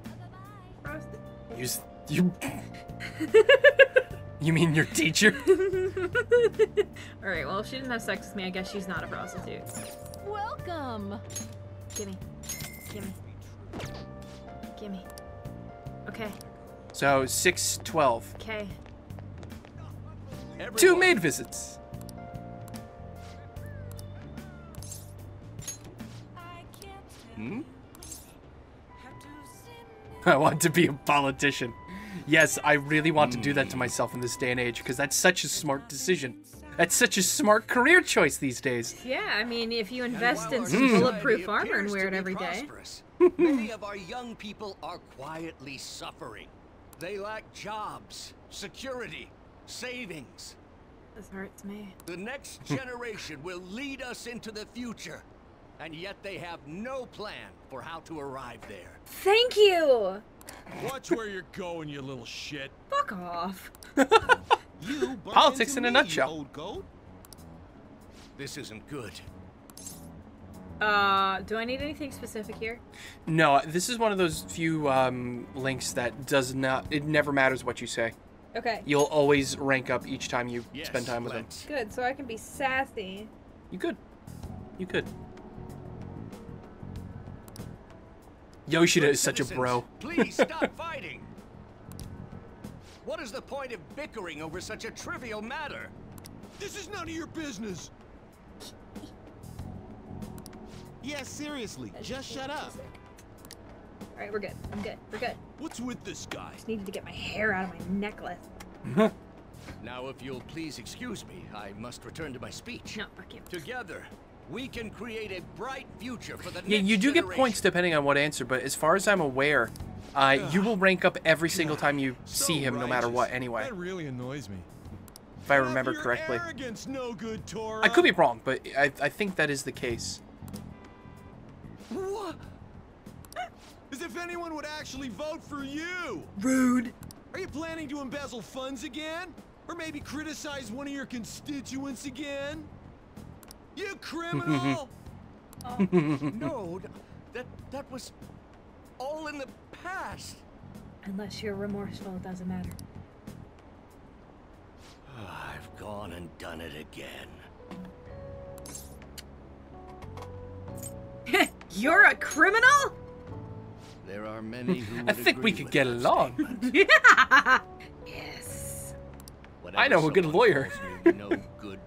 Frosted. Use you. you mean your teacher? All right. Well, if she didn't have sex with me, I guess she's not a prostitute. Welcome. Gimme. Gimme. Gimme. Okay. So six twelve. Okay. Two maid visits. Hmm? I want to be a politician. Yes, I really want to do that to hmm. myself in this day and age because that's such a smart decision. That's such a smart career choice these days. Yeah, I mean, if you invest in our some hmm. bulletproof armor and wear it every day. Many of our young people are quietly suffering. They lack jobs, security, savings. This hurts me. The next generation will lead us into the future, and yet they have no plan for how to arrive there. Thank you. Watch where you're going, you little shit. Fuck off. You Politics in a nutshell. Old goat. This isn't good. Uh, do I need anything specific here? No, this is one of those few um, links that does not. It never matters what you say. Okay. You'll always rank up each time you Yes, spend time with them. let's. Good, so I can be sassy. You could. You could. Yoshida is such a bro. Please stop fighting. What is the point of bickering over such a trivial matter? This is none of your business. Yeah, seriously, just shut up. All right, we're good. I'm good. We're good. What's with this guy? Just needed to get my hair out of my necklace. Now, if you'll please excuse me, I must return to my speech. No, fuck you. Together, we can create a bright future for the Yeah, next you do get points depending on what answer, but as far as I'm aware, uh, you will rank up every single time you see him, no matter what. Anyway, That really annoys me. if I remember correctly, no good, I could be wrong, but I, I think that is the case. What? As if anyone would actually vote for you. Rude. Are you planning to embezzle funds again? Or maybe criticize one of your constituents again? You criminal! Oh, no, that that was all in the past. Unless you're remorseful, it doesn't matter. I've gone and done it again. You're a criminal? There are many who I would think we could get along. yeah. Yes. I know a good lawyer. someone calls me no good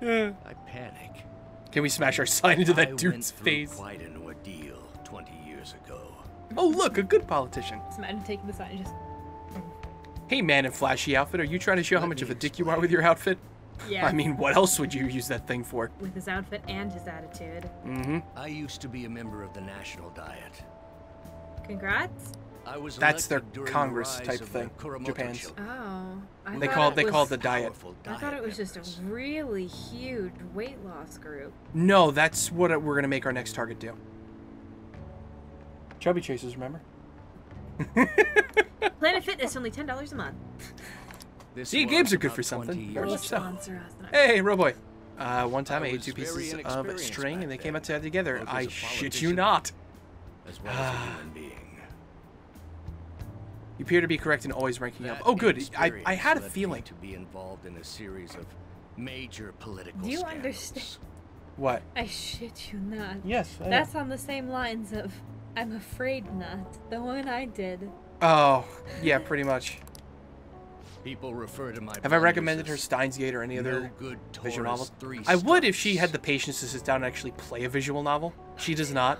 Torah, I panic. Can we smash our sign into that went dude's through face? Quite an ordeal 20 years ago. Oh, look, a good politician. Just imagine taking this out and just. Hey, man in flashy outfit, are you trying to show how much of a dick you are with your outfit? Yeah. I mean, what else would you use that thing for? With his outfit and his attitude. Mm-hmm. I used to be a member of the National Diet. Congrats. I was That's their elected during the Congress type thing. Japan's. Oh. I They thought call it they call it the diet. Powerful I thought it was just a really huge weight loss group. No, that's what we're gonna make our next target do. Chubby chasers, remember? Planet Fitness only ten dollars a month. This See, games are good for 20 something. years Very Will so. sponsor us. Hey, Roboy. Uh, one time I, I ate two pieces of string and they back came then, out together. both I shit you not. as well as a human being. You appear to be correct in always ranking up. Oh, good. I, I had a led me feeling. to be involved in a series of major political Do you scandals. understand? What? I shit you not. Yes, I know. That's on the same lines of I'm afraid not. The one I did. Oh, yeah, pretty much. People refer to my Have I recommended her Steins Gate or any No other good visual Taurus novels? three I would if she had the patience to sit down and actually play a visual novel. She does not.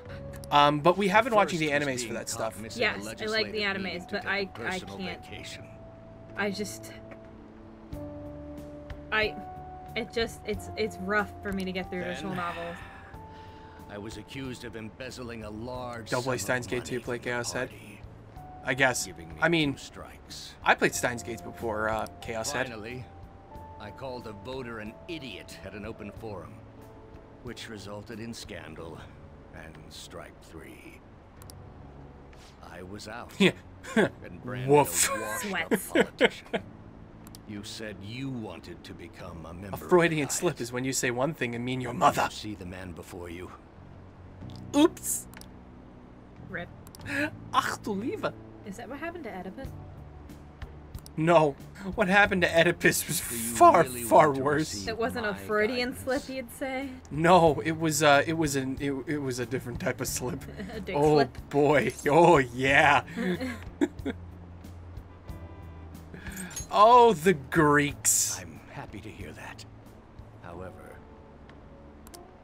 Um, but we have been watching the animes for that stuff. caught Yes, a I like the animes, but I a I- I personal can't. Vacation. I just I it just it's it's rough for me to get through Then- visual novels. I was accused of embezzling a large Double A Steins Gate money 2 play Chaos Head. Party, I guess. giving me I mean, strikes. I played Steins Gates before uh, Chaos Head. Finally, I called a voter an idiot at an open forum, which resulted in scandal and strike three. I was out. Yeah. and branded Woof. a washed-up politician. You said you wanted to become a member. A Freudian Diet. slip is when you say one thing and mean your mother. See the man before you. Oops. Rip. Ach du Liebe. Is that what happened to Oedipus? No. What happened to Oedipus was far, really far worse. It wasn't a Freudian guidance? slip, you'd say. No, it was uh it was an it, it was a different type of slip. A dick oh slip. boy. Oh yeah. oh, the Greeks. I'm happy to hear that. However,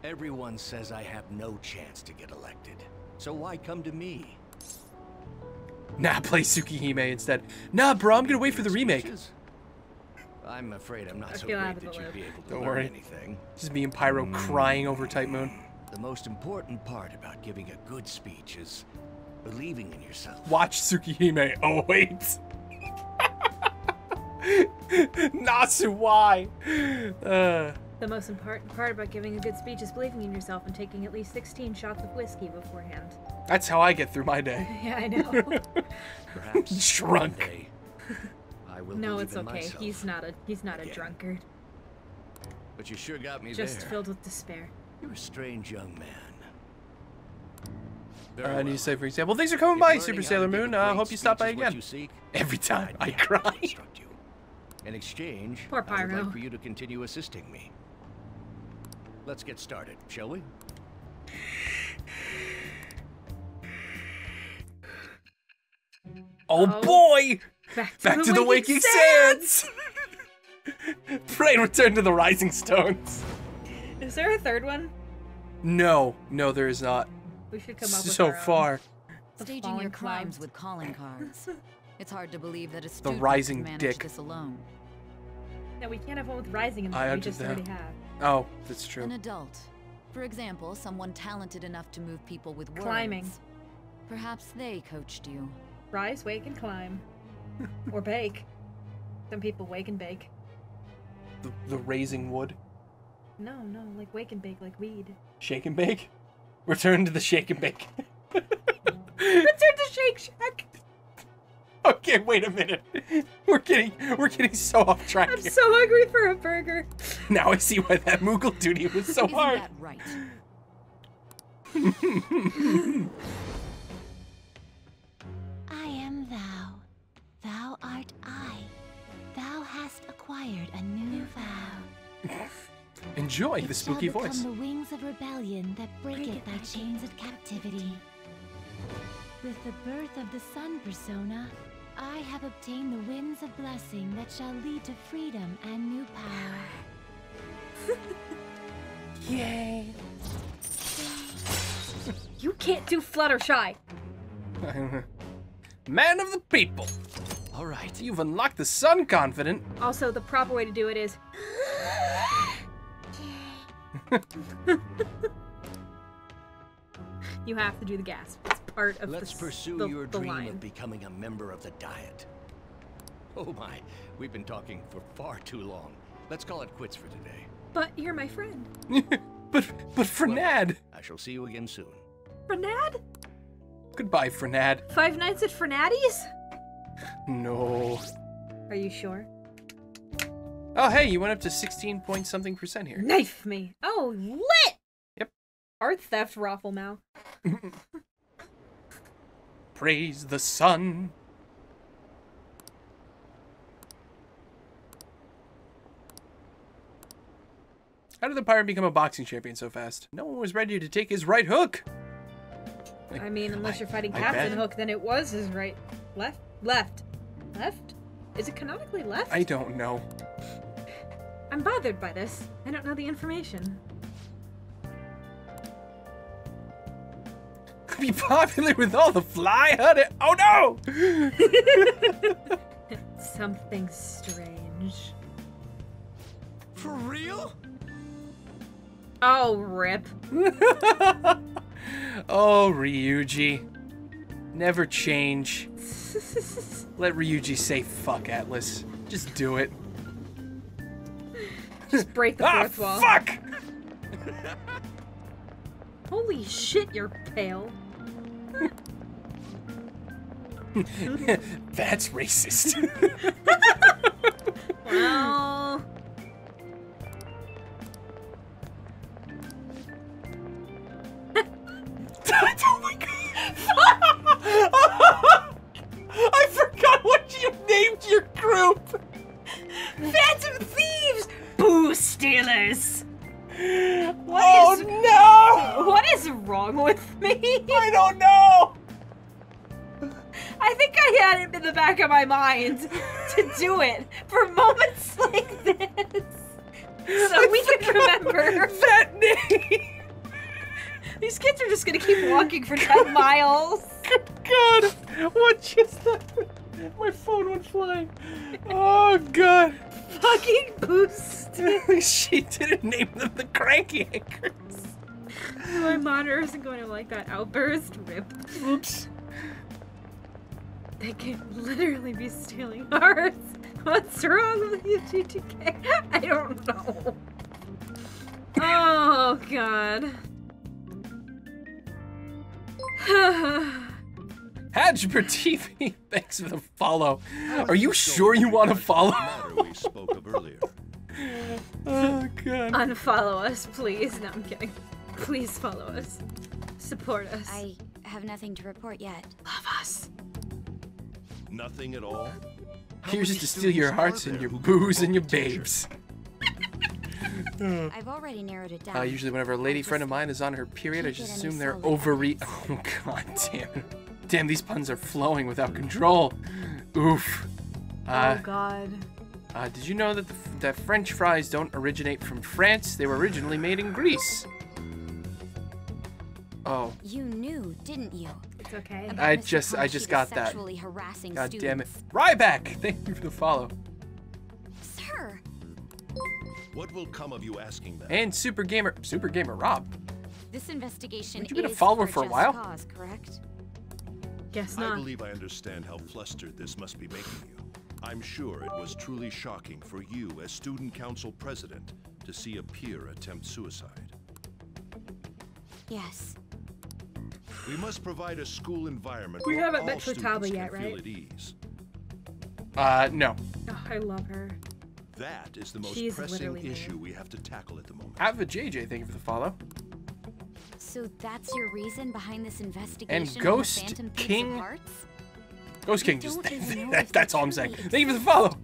everyone says I have no chance to get elected. So why come to me? Nah, play Tsukihime instead. Nah, bro, I'm gonna wait for the remake. I'm afraid I'm not I so feel great that you'd be able to Don't learn worry. anything. Just me and Pyro crying over Type Moon. The most important part about giving a good speech is believing in yourself. Watch Tsukihime. Oh wait. Natsu, why? Uh, The most important part about giving a good speech is believing in yourself and taking at least 16 shots of whiskey beforehand. that's how I get through my day. Yeah, I know. Perhaps Drunk. one day I will no, it's okay. myself. He's not a he's not a drunkard. But you sure got me Just there. filled with despair. You're a strange young man. Uh, Very I need to say, for example, thanks for coming If by, Super Sailor give a Moon. Uh, hope you stop by speech is what again. you seek, Every time I I'd be happy to cry. you. In exchange, Poor I would like for you to continue assisting me. Let's get started, shall we? Oh, Oh. boy! Back to, Back to the waking sands! Pray return to the rising stones. Is there a third one? No, no, there is not. We should come up with So our own. far. Staging your crimes with calling cards. It's hard to believe that a student rising can manage dick. this alone. No, we can't have one with rising in I. We just already have. Oh, that's true. An adult. For example, someone talented enough to move people with words. Climbing. Perhaps they coached you. Rise, wake, and climb. or bake. Some people wake and bake. The, the raising wood. No, no, like wake and bake, like weed. Shake and bake? Return to the shake and bake. Return to Shake Shack! okay, wait a minute. We're getting we're getting so off track. I'm here. so hungry for a burger. Now I see why that Moogle duty was so Isn't hard. That right? I am thou. Thou art I. Thou hast acquired a new vow. Enjoy it the spooky voice. the wings of rebellion that break breaketh thy chains of captivity. With the birth of the sun persona, I have obtained the winds of blessing that shall lead to freedom and new power. Yay. You can't do Fluttershy. Man of the people. All right, you've unlocked the Sun Confidant. Also, the proper way to do it is. you have to do the gasp. It's part of Let's the, pursue the, your the dream line. of becoming a member of the Diet. Oh my, we've been talking for far too long. Let's call it quits for today. But you're my friend. But but Frenad. I shall see you again soon. Frenad? Goodbye, Frenad. Five nights at Frenaddy's? No. Are you sure? Oh, hey, you went up to 16 point something percent here. Knife me. Oh, lit! Yep. Art theft raffle now. Praise the sun. How did the pirate become a boxing champion so fast? No one was ready to take his right hook. I mean, unless you're fighting I Captain bet. Hook, then it was his right. Left? Left. Left? Is it canonically left? I don't know. I'm bothered by this. I don't know the information. Be popular with all the fly hunter. Oh no! Something strange. For real? Oh, rip. Oh, Ryuji. Never change. Let Ryuji say fuck Atlus. Just do it. Just break the Ah, fourth wall. fuck! Holy shit, you're pale. That's racist. my mind to do it for moments like this. So we can remember. That name! These kids are just gonna keep walking for 10 miles. God! What just happened? My phone went flying. Oh god! Fucking boost. she didn't name them the cranky anchors. My monitor isn't going to like that outburst. Rip. Oops. They can literally be stealing hearts. What's wrong with you, GTK? I don't know. Oh, God. Hajber TV, thanks for the follow. Are you sure you want to follow? matter we spoke of earlier. Oh god. Unfollow us, please. No, I'm kidding. Please follow us. Support us. I have nothing to report yet. Love us. Nothing at all? Here's to steal your hearts and your booze and your babes. I've already narrowed it down. Uh, usually, whenever a lady friend of mine is on her period, I just assume they're ovary- Oh god damn it. Damn, these puns are flowing without control. Oof. Uh, oh, God. uh, did you know that the, that French fries don't originate from France? They were originally made in Greece. Oh, You knew, didn't you? It's okay. About I Mr. just, I just got that. harassing God damn it. students. Ryback, thank you for the follow. Sir, What will come of you asking that? And Super Gamer, Super Gamer Rob. this investigation Haven't you been a is follower for for a just while? cause, correct? Guess not. I believe I understand how flustered this must be making you. I'm sure it was truly shocking for you as student council president to see a peer attempt suicide. Yes. We must provide a school environment We where haven't all met students Futaba can yet, feel right? at ease. Uh, no. Oh, I love her. That is the most She's pressing literally issue we have to tackle at the moment. Have a JJ, thank you for the follow. So that's your reason behind this investigation And on the Ghost King- Ghost King, just don't even know that, that's all I'm saying. Thank you for the follow.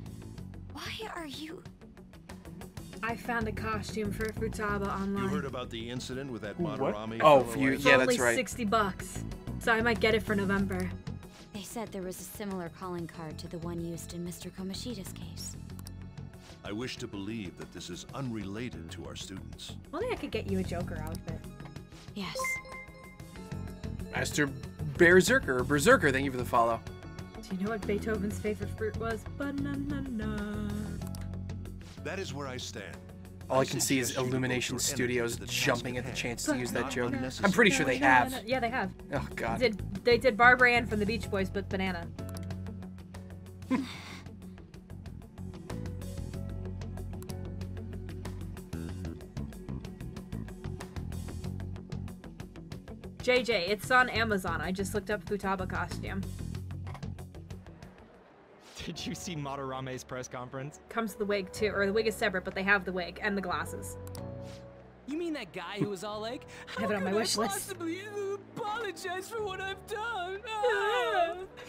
Why are you? I found a costume for Futaba online. You heard about the incident with that What? Oh, fellow you- I yeah, saw? that's only right. 60 bucks. So I might get it for November. They said there was a similar calling card to the one used in Mr. Kamoshida's case. I wish to believe that this is unrelated to our students. Only I could get you a Joker outfit. Yes. Master Berserker, Berserker, thank you for the follow. Do you know what Beethoven's favorite fruit was? Banana. That is where I stand. All I can see is suggest you devote Illumination Studios to the task jumping at at the chance to use that Not joke. I'm pretty sure they have. Yeah, they have. Oh god. They did, they did Barbara Ann from the Beach Boys, but banana. JJ, it's on Amazon. I just looked up Futaba costume. Did you see Madarame's press conference? Comes with the wig too, or the wig is separate, but they have the wig and the glasses. You mean that guy who was all like, I have it on my wish I list." possibly apologize for what I've done?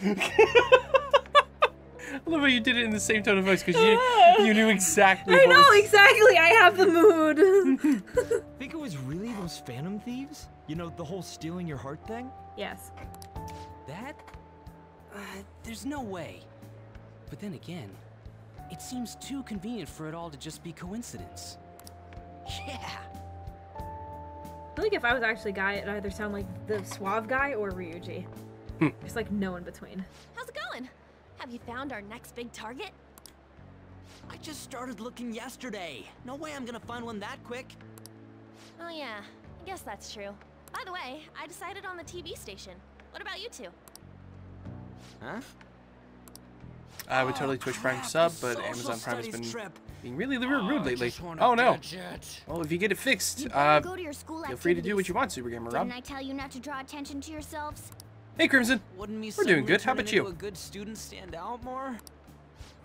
I love how you did it in the same tone of voice because you you knew exactly. I what know was- exactly. I have the mood. I Think it was really those Phantom Thieves? You know, the whole stealing your heart thing? yes. That? Uh, there's no way. But then again, it seems too convenient for it all to just be coincidence. Yeah. I feel like if I was actually a guy, it'd either sound like the suave guy or Ryuji. Hmm. There's like no in between. How's it going? Have you found our next big target? I just started looking yesterday. No way I'm gonna find one that quick. Oh yeah, I guess that's true. By the way, I decided on the TV station. What about you two? Huh? I would totally Twitch Prime sub, but Amazon Prime has been being really rude, rude lately. Oh no. Well, if you get it fixed, uh, better go to your school feel free to do what you want, Super Gamer Rob. Didn't I tell you not to draw attention to yourselves? Hey, Crimson. We're doing good. How about you? A good student stand out more?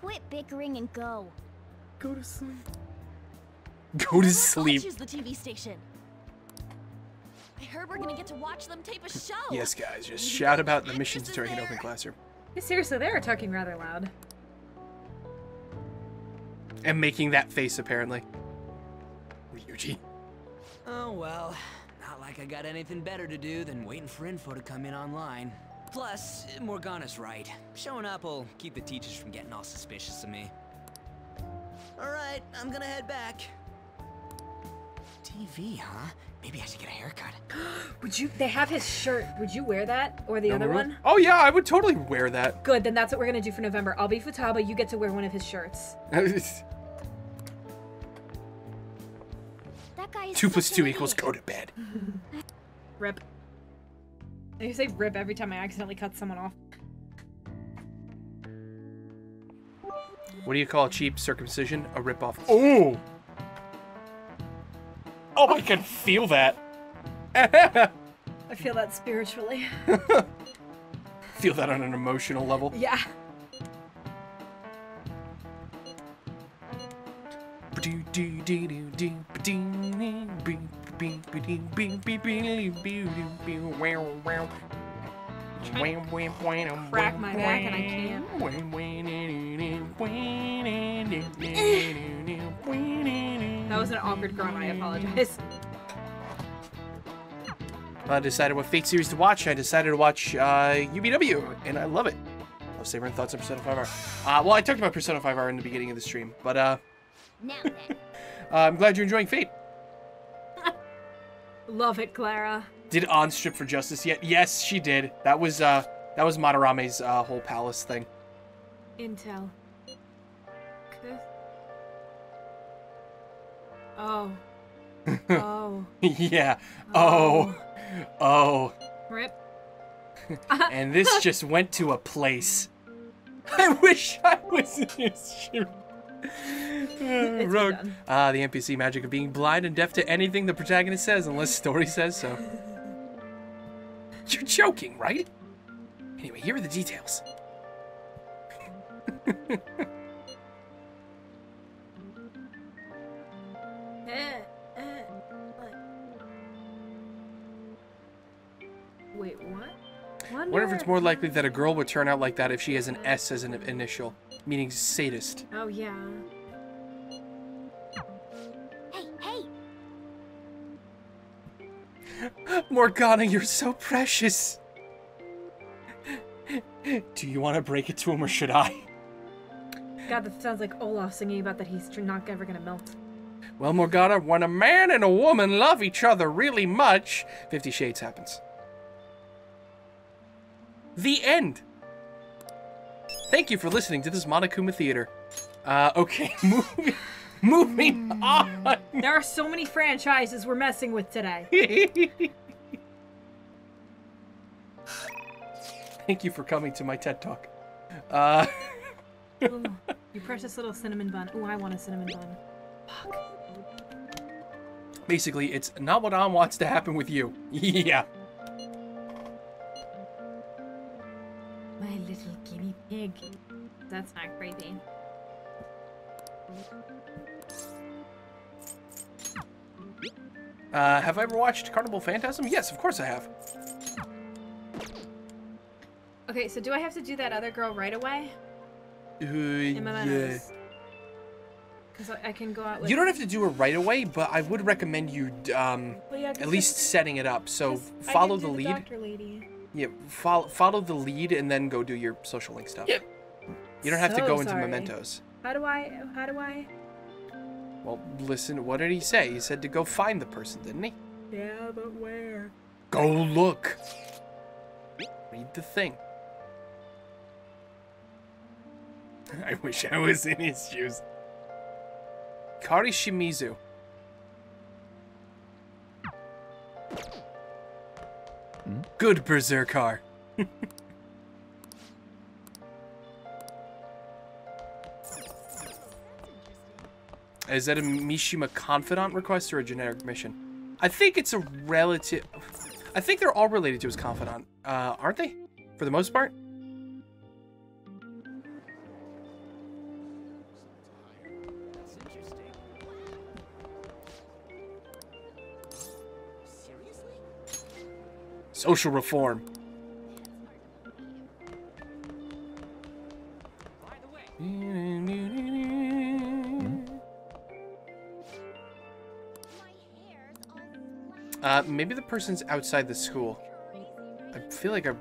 Quit bickering and go. Go to sleep. Go to I'll sleep. choose the TV station. I heard we're gonna get to watch them tape a show. Yes, guys. Just shout about the missions during an open classroom. Yeah, seriously, they are talking rather loud. And making that face, apparently. Ryuji. Oh well, not like I got anything better to do than waiting for info to come in online. Plus, Morgana's right. Showing up will keep the teachers from getting all suspicious of me. Alright, I'm gonna head back. TV, huh? Maybe I should get a haircut. Would you? They have his shirt. Would you wear that or the other Nomaru? one? Oh, yeah, I would totally wear that. Good. Then that's what we're gonna do for November. I'll be Futaba. You get to wear one of his shirts. That guy is two such plus two equals go to bed. Rip. I say rip every time I accidentally cut someone off. What do you call a cheap circumcision? A ripoff. Oh! Oh, I can feel that. I feel that spiritually. feel that on an emotional level. yeah. Crack my back and I can't. That was an awkward groan. I apologize. I decided what Fate series to watch. I decided to watch uh, UBW, and I love it. Love Saber and thoughts on Persona 5R. Uh, well, I talked about Persona 5R in the beginning of the stream, but uh, uh, I'm glad you're enjoying Fate. Love it, Clara. Did On strip for justice yet? Yes, she did. That was uh, that was Madarame's uh, whole palace thing. Intel. Oh. Oh. yeah. Oh. Oh. Rip. and this just went to a place. I wish I was in his shoe. Uh, Rogue. Ah, the NPC magic of being blind and deaf to anything the protagonist says, unless story says so. You're joking, right? Anyway, here are the details. What? Wait, what? Wonder... Wonder if it's more likely that a girl would turn out like that if she has an S as an initial, meaning sadist. Oh yeah. Morgana, you're so precious. Do you want to break it to him or should I? God, that sounds like Olaf singing about that he's not ever gonna melt. Well, Morgana, when a man and a woman love each other really much, Fifty Shades happens. The end. Thank you for listening to this Monokuma Theater. Uh, okay, moving, moving on. There are so many franchises we're messing with today. Thank you for coming to my TED Talk. Uh, Ooh, you precious little cinnamon bun. Ooh, I want a cinnamon bun. basically, it's not what I wants to happen with you. yeah. My little guinea pig. That's not creepy. Uh, have I ever watched Carnival Phantasm? Yes, of course I have. Okay, so do I have to do that other girl right away? Uh, In my yeah. Because I, I can go out with. You don't have to do it right away, but I would recommend you um, Well, yeah, 'cause at least it's- setting it up. So follow didn't the lead. doctor lady. Yeah, follow follow the lead and then go do your social link stuff. Yep. You don't have to So go into sorry. mementos. How do I? How do I? Well, listen. What did he say? He said to go find the person, didn't he? Yeah, but where? Go look. Read the thing. I wish I was in his shoes. Kari Shimizu. Good Berserkar. Is that a Mishima confidant request or a generic mission? I think it's a relative. I think they're all related to his confidant, uh, aren't they? For the most part. Social reform. Uh, maybe the person's outside the school. I feel like I...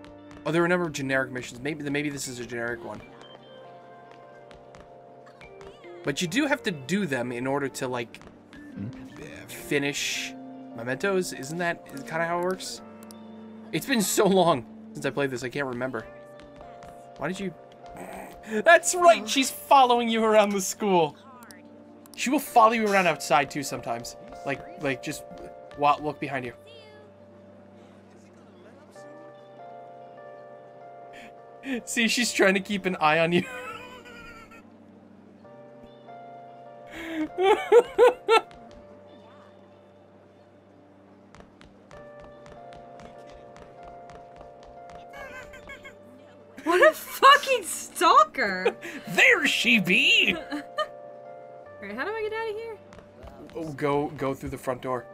Oh, there are a number of generic missions. Maybe maybe this is a generic one. But you do have to do them in order to, like, uh, finish mementos. Isn't that kind of how it works? It's been so long since I played this, I can't remember. Why did you... That's right, she's following you around the school. She will follow you around outside, too, sometimes. Like, like just wa look behind you. See, she's trying to keep an eye on you. she be! Alright, how do I get out of here? Oh, go go through the front door.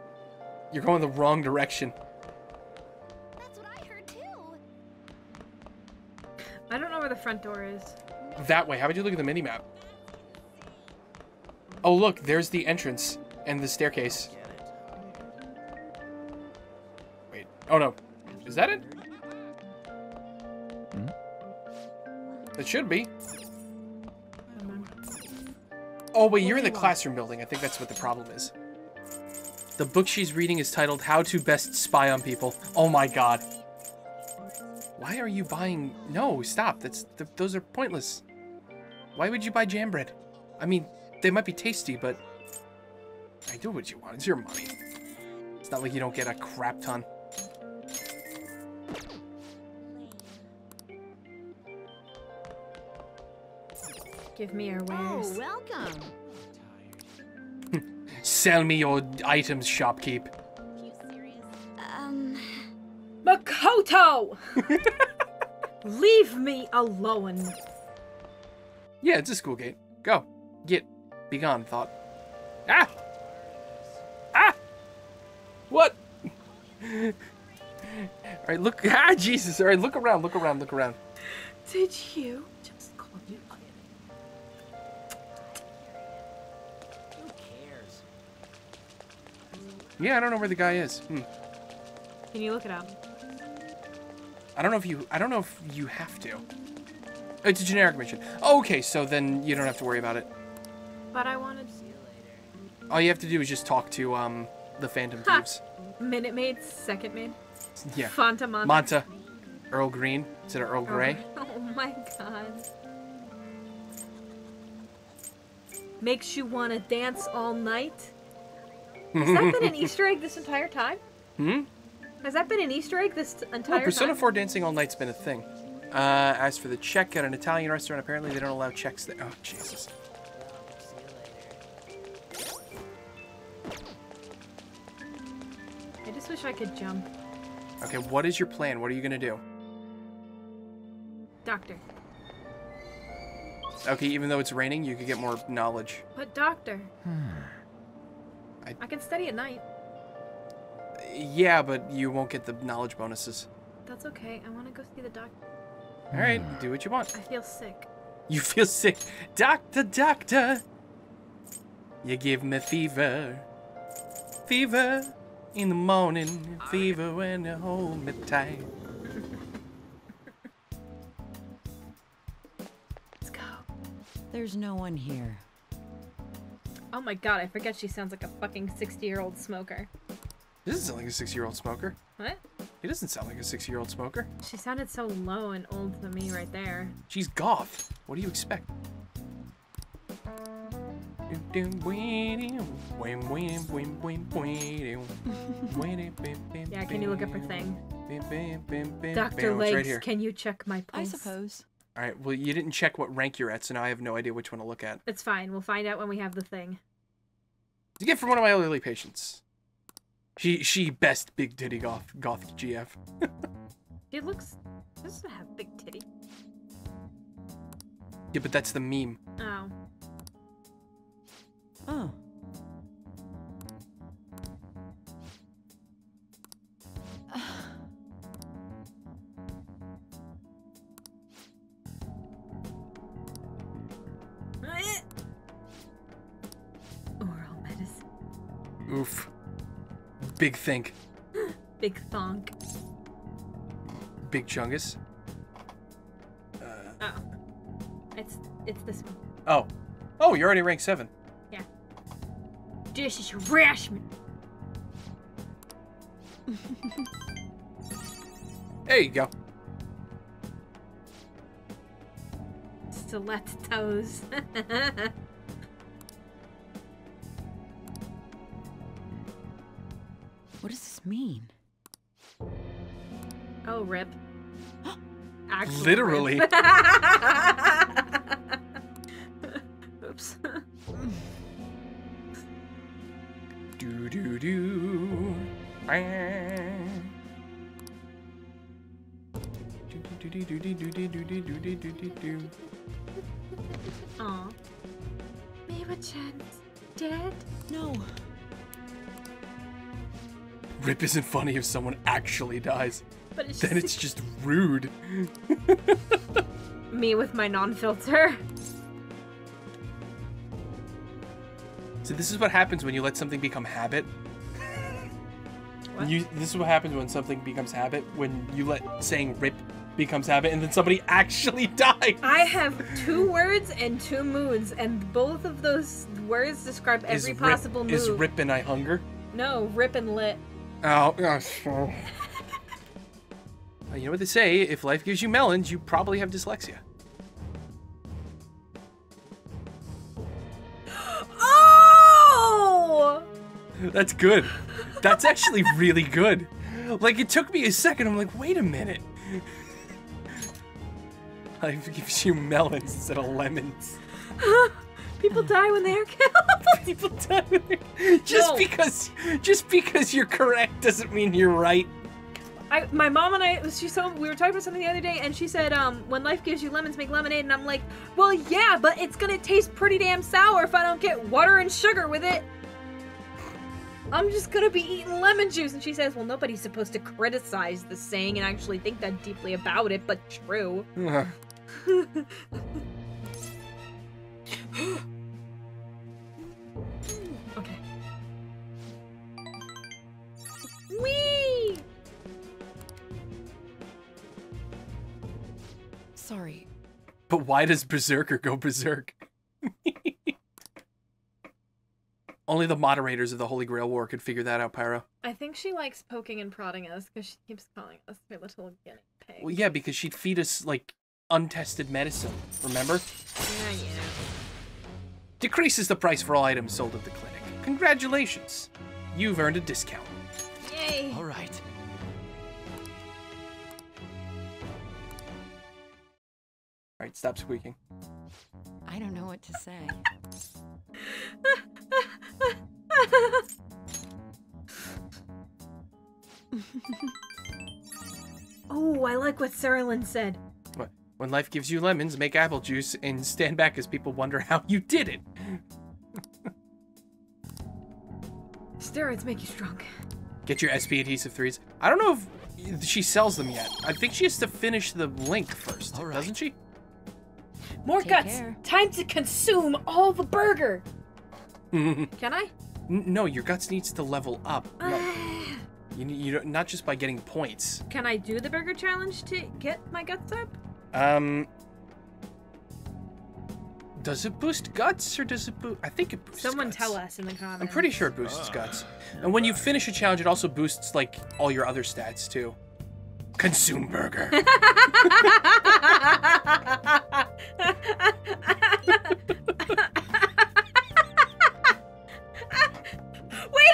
You're going the wrong direction. That's what I don't know where the front door is. That way. How about you look at the mini map? Oh, look, there's the entrance and the staircase. Wait. Oh no. Is that it? Hmm? It should be. Oh wait, you're in the classroom building. I think that's what the problem is. The book she's reading is titled How to Best Spy on People. Oh my god. Why are you buying... No, stop. That's th Those are pointless. Why would you buy jam bread? I mean, they might be tasty, but... I do what you want. It's your money. It's not like you don't get a crap ton. Give me your wares. Oh, welcome. Sell me your items, shopkeep. Um, Makoto! Leave me alone. Yeah, it's a school gate. Go. Get. Be gone, thought. Ah! Ah! What? Alright, look. Ah, Jesus. Alright, look around, look around, look around. Did you Yeah, I don't know where the guy is. Hmm. Can you look it up? I don't know if you. I don't know if you have to. It's a generic mission. Oh, okay, so then you don't have to worry about it. But I wanted to see you later. All you have to do is just talk to um the Phantom Ha. Thieves. Minute Maid, Second Maid. Yeah. Fanta Manta. Manta. Earl Green instead of Earl Grey. Oh my god. Makes you want to dance all night? Has that been an Easter egg this entire time? Hmm. Has that been an Easter egg this t- entire Oh, Persona time? 4 Dancing All Night's been a thing. Uh, as for the check at an Italian restaurant, apparently they don't allow checks there. Oh, Jesus. I just wish I could jump. Okay, what is your plan? What are you gonna do? Doctor. Okay, even though it's raining, you could get more knowledge. But doctor. I- I can study at night. Yeah, but you won't get the knowledge bonuses. That's okay. I want to go see the doctor. All right, do what you want. I feel sick. You feel sick. Doctor, doctor. You give me fever. Fever in the morning. Fever when you hold me tight. Let's go. There's no one here. Oh my god, I forget she sounds like a fucking 60 year old smoker. He doesn't sound like a six-year-old smoker. What? He doesn't sound like a six-year-old smoker. She sounded so low and old to me right there. She's goth. What do you expect? Yeah, can you look up her thing? Dr. it's right Legs, can you check my pulse? I suppose. All right. Well, you didn't check what rank you're at, so now I have no idea which one to look at. It's fine. We'll find out when we have the thing. To get from one of my elderly patients. She she best big titty goth goth GF. She looks. She doesn't have big titty. Yeah, but that's the meme. Oh. Oh. Big think. Big thonk. Big chungus. Uh, oh. It's it's this one. Oh. Oh, you're already ranked seven. Yeah. This is harassment. There you go. Stilettos. mean? oh, rip. Actually, Literally. rip. Oops. Do do do. Ah. Do, do, do, do, do, do, do, do, do, do, do, do, do. Aw. Miwa-chan's dead? No. Rip isn't funny if someone actually dies. But it's then just- it's just rude. Me with my non-filter. So this is what happens when you let something become habit. You, this is what happens when something becomes habit. When you let saying "rip" becomes habit, and then somebody actually dies. I have two words and two moods, and both of those words describe Is every rip- possible mood. Is "rip" and "I hunger"? No, rip and lit. Oh, gosh. Uh, you know what they say? If life gives you melons, you probably have dyslexia. Oh! That's good. That's actually really good. Like, it took me a second. I'm like, wait a minute. Life gives you melons instead of lemons. People die when they are killed. People die when they're just No. because just because you're correct doesn't mean you're right. I, my mom and I, she told we were talking about something the other day, and she said, um, when life gives you lemons, make lemonade. And I'm like, well, yeah, but it's gonna taste pretty damn sour if I don't get water and sugar with it. I'm just gonna be eating lemon juice. And she says, well, nobody's supposed to criticize the saying and actually think that deeply about it, but true. okay. Whee! Sorry. But why does Berserker go berserk? Only the moderators of the Holy Grail War could figure that out, Pyro. I think she likes poking and prodding us because she keeps calling us her little guinea pig. Well, yeah, because she'd feed us, like, untested medicine, remember? Yeah, yeah. Decreases the price for all items sold at the clinic. Congratulations! You've earned a discount. Yay! All right. Alright, stop squeaking. I don't know what to say. oh, I like what Cerilyn said. What? When life gives you lemons, make apple juice and stand back as people wonder how you did it. Steroids make you strong. Get your SP adhesive threes. I don't know if she sells them yet. I think she has to finish the link first, doesn't she? More Take guts! care. Time to consume all the burger! Can I? no, your guts needs to level up. No, you, need- you not just by getting points. Can I do the burger challenge to get my guts up? Um, does it boost guts or does it boost? I think it boosts. Someone guts. tell us in the comments. I'm pretty sure it boosts guts. And when you finish a challenge, it also boosts like all your other stats too. Consume burger. Wait,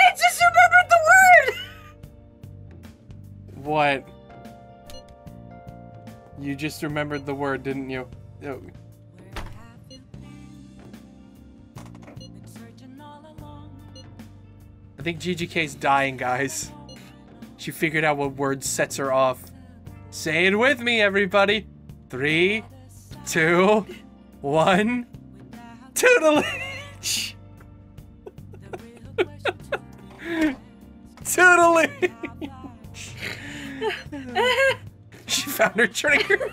I just remembered the word! what? You just remembered the word, didn't you? Oh. I think GGK's dying, guys. She figured out what word sets her off. Say it with me, everybody. Three, two, one. Toodaloo! Toodaloo! she found her trigger.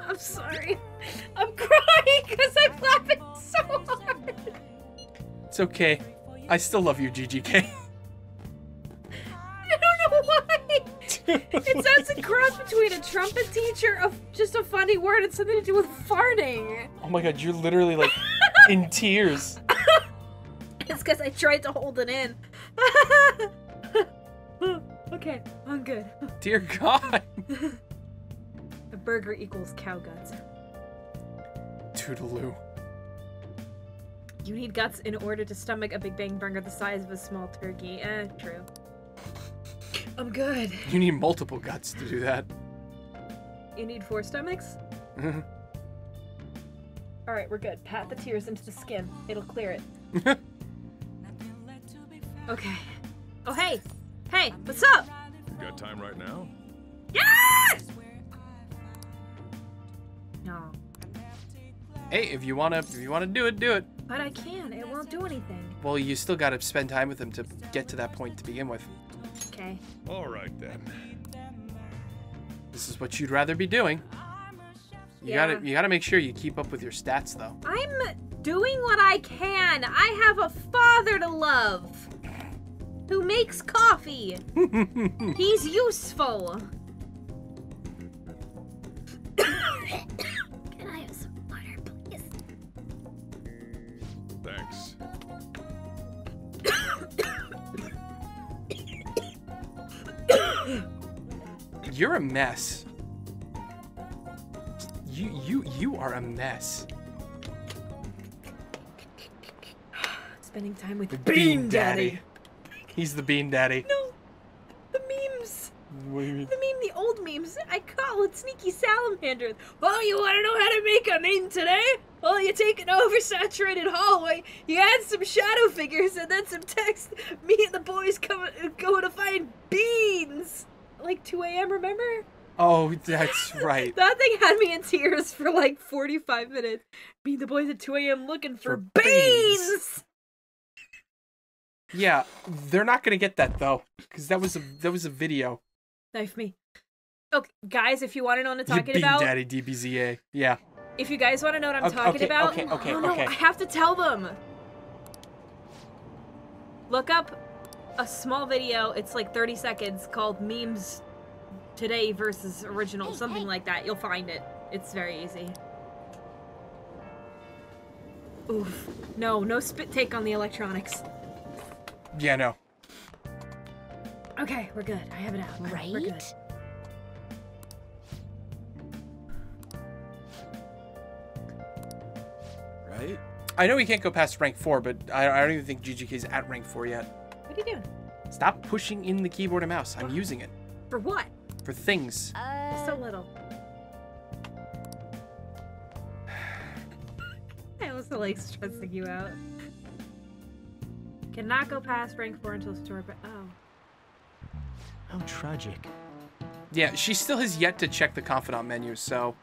I'm sorry. I'm crying because I'm laughing so hard. It's okay. I still love you, GGK. I don't know why. it sounds a cross between a trumpet teacher of just a funny word and something to do with farting. Oh my god, you're literally like in tears. It's because I tried to hold it in. okay, I'm good. Dear God. A burger equals cow guts. Toodaloo. You need guts in order to stomach a Big Bang burger the size of a small turkey. Eh, true. I'm good. You need multiple guts to do that. You need four stomachs? Alright, we're good. Pat the tears into the skin. It'll clear it. okay. Oh, hey! Hey, what's up? You Got time right now? Yes! No. hey, if you wanna if you wanna do it, do it. But I can't. It won't do anything. Well, you still gotta spend time with him to get to that point to begin with. Okay. All right then. This is what you'd rather be doing. You Yeah. gotta you gotta make sure you keep up with your stats though. I'm doing what I can. I have a father to love who makes coffee. He's useful. Can I have some water, please? Thanks. You're a mess. You you you are a mess. Spending time with The Bean Daddy. He's the bean daddy. No, the memes. What do you mean? The meme, the old memes. I call it Sneaky Salamander. Oh, you want to know how to make a meme today? Well, you take an oversaturated hallway, you add some shadow figures, and then some text. Me and the boys come go to find beans. Like 2 a.m. Remember? Oh, that's right. That thing had me in tears for like 45 minutes. Me and the boys at 2 a.m. looking for, For beans. beans. Yeah, they're not gonna get that though, because that was a that was a video. Knife me. Okay, guys, if you want to know what I'm talking bean about, daddy DBZA. Yeah. if you guys want to know what I'm Okay, talking okay, about, okay, okay, oh, no, okay. I have to tell them. Look up a small video. It's like 30 seconds called memes today versus original, something like that. You'll find it. It's very easy. Oof. No, no spit take on the electronics. Yeah, no. Okay, we're good. I have it out. Right? We're good. Right? Right? I know we can't go past rank 4, but I, I don't even think GGK is at rank 4 yet. What are you doing? Stop pushing in the keyboard and mouse. I'm using it For what? for things. Uh, so little. I also like stressing you out. Cannot go past rank 4 until store, but oh. How tragic. Yeah, she still has yet to check the confidant menu, so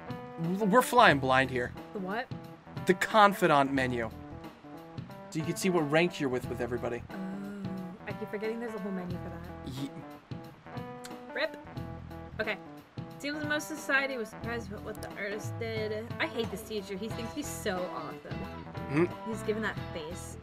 we're flying blind here. The what? The confidant menu. So you can see what rank you're with with everybody. Oh, I keep forgetting there's a whole menu for that. Ye- Rip. Okay. Seems that most society was surprised with what the artist did. I hate this teacher. He thinks he's so awesome. Hmm. He's giving that face.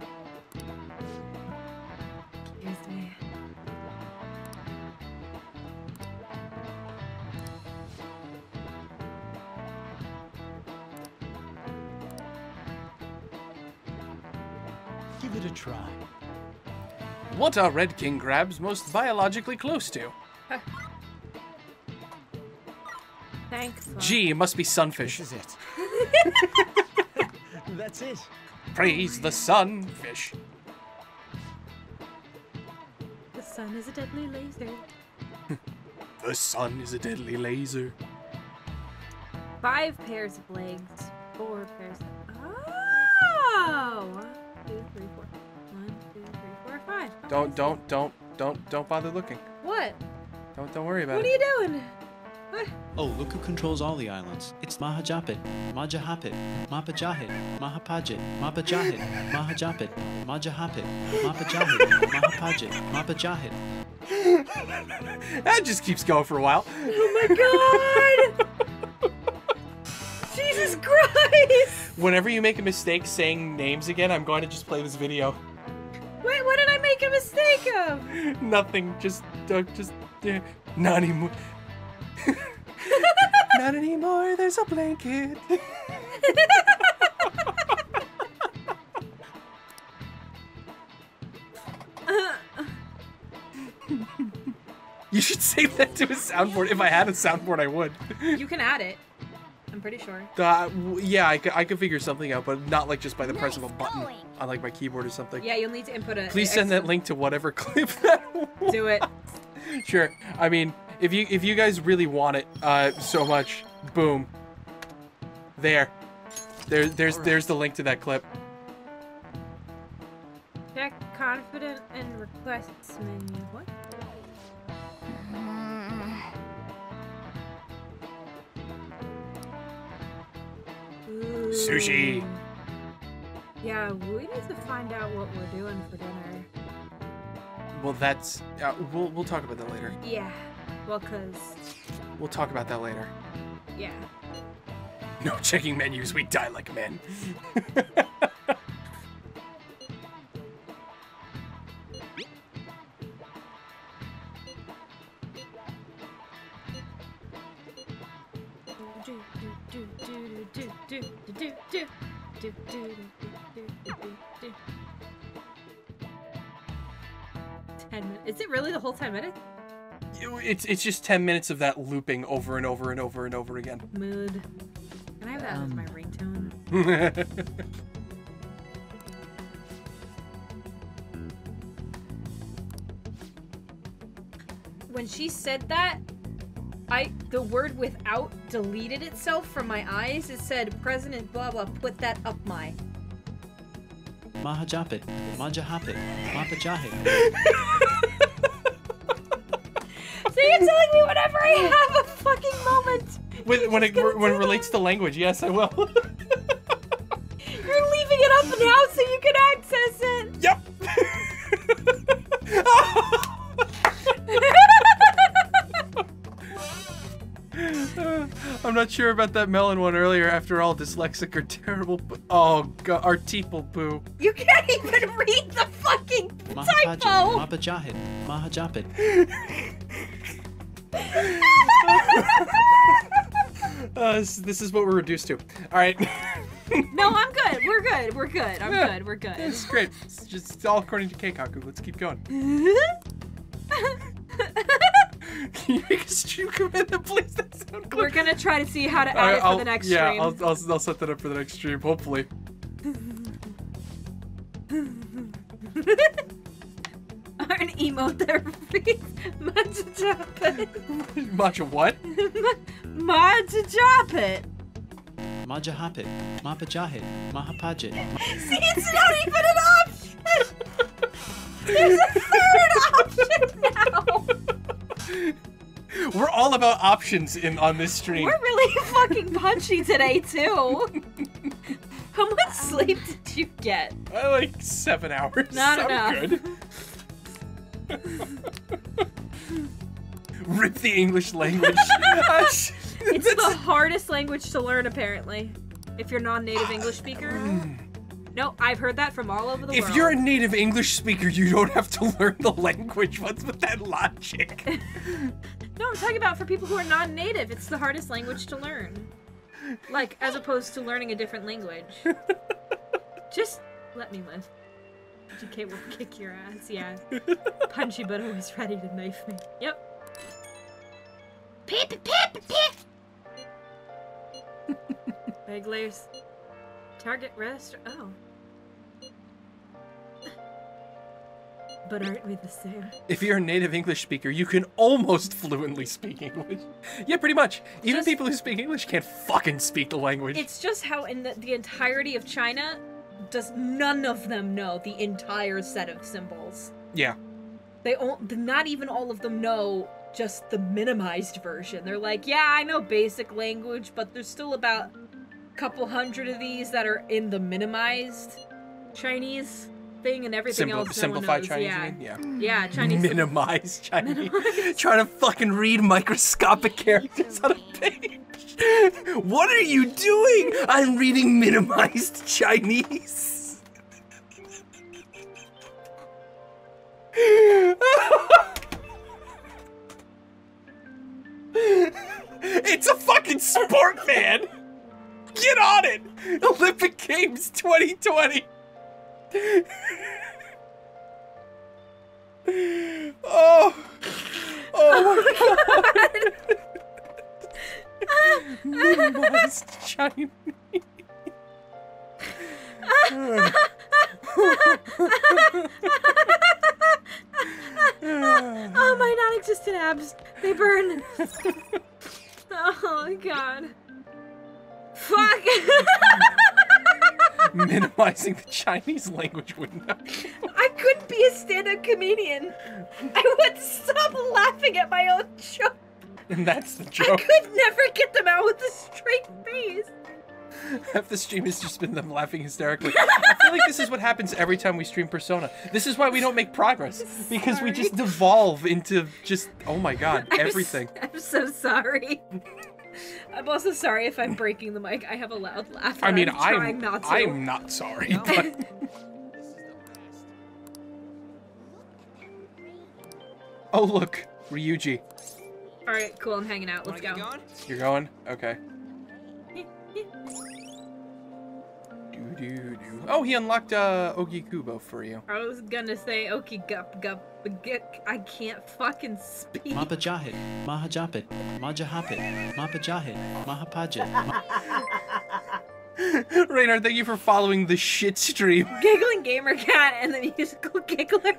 It a try. What are Red King crabs most biologically close to? Thanks. Lon. Gee, it must be sunfish. This is it. That's it. Praise the sunfish. The sun is a deadly laser. The sun is a deadly laser. Five pairs of legs. Four pairs of... Oh! One, two, three, four. One, two, three, four, five. Oh, Don't, don't, don't, don't, don't bother looking. What? Don't, don't worry about What are you doing? What? Oh, look who controls all the islands. It's Mahajapit, Majahapit, Mapajahit, Mahapajit, Mapajahit, Mahajapit, Majahapit, Mapajahit, Mahapajit, Mapajahit. that just keeps going for a while. Oh my god! Jesus Christ! Whenever you make a mistake saying names again, I'm going to just play this video. Make a mistake of? Nothing. Just, uh, just, uh, not anymore. not anymore. There's a blanket. you should save that to a soundboard. If I had a soundboard, I would. you can add it. I'm pretty sure. Uh, yeah, I could, I could figure something out, but not like just by the press of a button on like my keyboard or something. Yeah, you'll need to input a. Please a- send that link to whatever clip that Do it. Sure. I mean, if you if you guys really want it uh, so much, boom. There. There there's there's the link to that clip. Check Confidant and requests menu. What? Ooh. Sushi. Yeah, we need to find out what we're doing for dinner. Well, that's uh, we'll we'll talk about that later. Yeah. Well, cause We'll talk about that later. yeah. No checking menus. We die like men. Ten minutes. Is it really the whole ten minutes? It's it's just ten minutes of that looping over and over and over and over again. Mood. Can I have that as Um. my ringtone? When she said that, I the word without deleted itself from my eyes. It said President blah blah put that up my. Mahajapit, Majahapit, Mapajahit. so you're telling me whenever I have a fucking moment. when when it when it relates to language, yes, I will. You're leaving it up now so you can access it. Yep. I'm not sure about that melon one earlier. After all, dyslexic are terrible. Oh god, our teeple poo. You can't even read the fucking typo. Mapajahit, Mahajapit. Uh, this, this is what we're reduced to. All right. No, I'm good. We're good. We're good. I'm Yeah. good. We're good. It's great. It's just all according to Keikaku. Let's keep going. Can you make a stream commitment, please? That sound We're gonna try to see how to add Alright, it for I'll- the next yeah, stream. I'll, I'll, I'll set that up for the next stream, hopefully. Our emo therapy. Majajape. Matcha what? Majajape. Majahapit, Mapajahit, Mahapajit. See, it's not even an option. There's a third option now. We're all about options in on this stream. We're really fucking punchy today too. How much sleep did you get? Uh, like seven hours. Not I'm enough. good. Rip the English language. It's the hardest language to learn, apparently. If you're non-native English speaker. No, I've heard that from all over the if world. If you're a native English speaker, you don't have to learn the language. What's with that logic? No, I'm talking about for people who are non-native. It's the hardest language to learn. Like, as opposed to learning a different language. Just let me live. GK will kick your ass, yeah. Punchy but always ready to knife me. Yep. Pip, pip, pip. Beglars. Target rest. Oh. But aren't we the same? If you're a native English speaker, you can almost fluently speak English. Yeah, pretty much. Even people who speak English can't fucking speak the language. It's just how in the, the entirety of China, does none of them know the entire set of symbols. yeah. They all, not even all of them know just the minimized version. They're like, yeah, I know basic language, but there's still about a couple hundred of these that are in the minimized Chinese thing, and everything Simpli- else. no one knows. Chinese, yeah. Yeah. Yeah, Chinese. Minimized Chinese. Trying to fucking read microscopic characters on a page. What are you doing? I'm reading minimized Chinese. it's a fucking sport, man. Get on it. Olympic Games 2020. Oh. Oh my oh god. Minimized Chinese. oh, my non-existent abs. They burn. oh god. Fuck. Minimizing the Chinese language would not. I couldn't be a stand-up comedian. I would stop laughing at my own joke. And that's the joke. I could never get them out with a straight face. Half the stream has just been them laughing hysterically. I feel like this is what happens every time we stream Persona. This is why we don't make progress. Because we just devolve into just, oh my god, I'm everything. I'm so sorry. I'm also sorry if I'm breaking the mic. I have a loud laugh. I mean, I'm, trying I'm, not to. I'm not sorry, but. Oh, look, Ryuji. All right, cool. I'm hanging out. Let's go. You're going? Okay. Doo, doo, doo. Oh, he unlocked uh, Ogikubo for you. I was gonna say Oki gup gup, but get, I can't fucking speak. Mapajahit, Mahajapit, Majahapit, Mapajahit, Mahapajit. Ma- Reynard, thank you for following the shit stream. Giggling gamer cat and the musical giggler.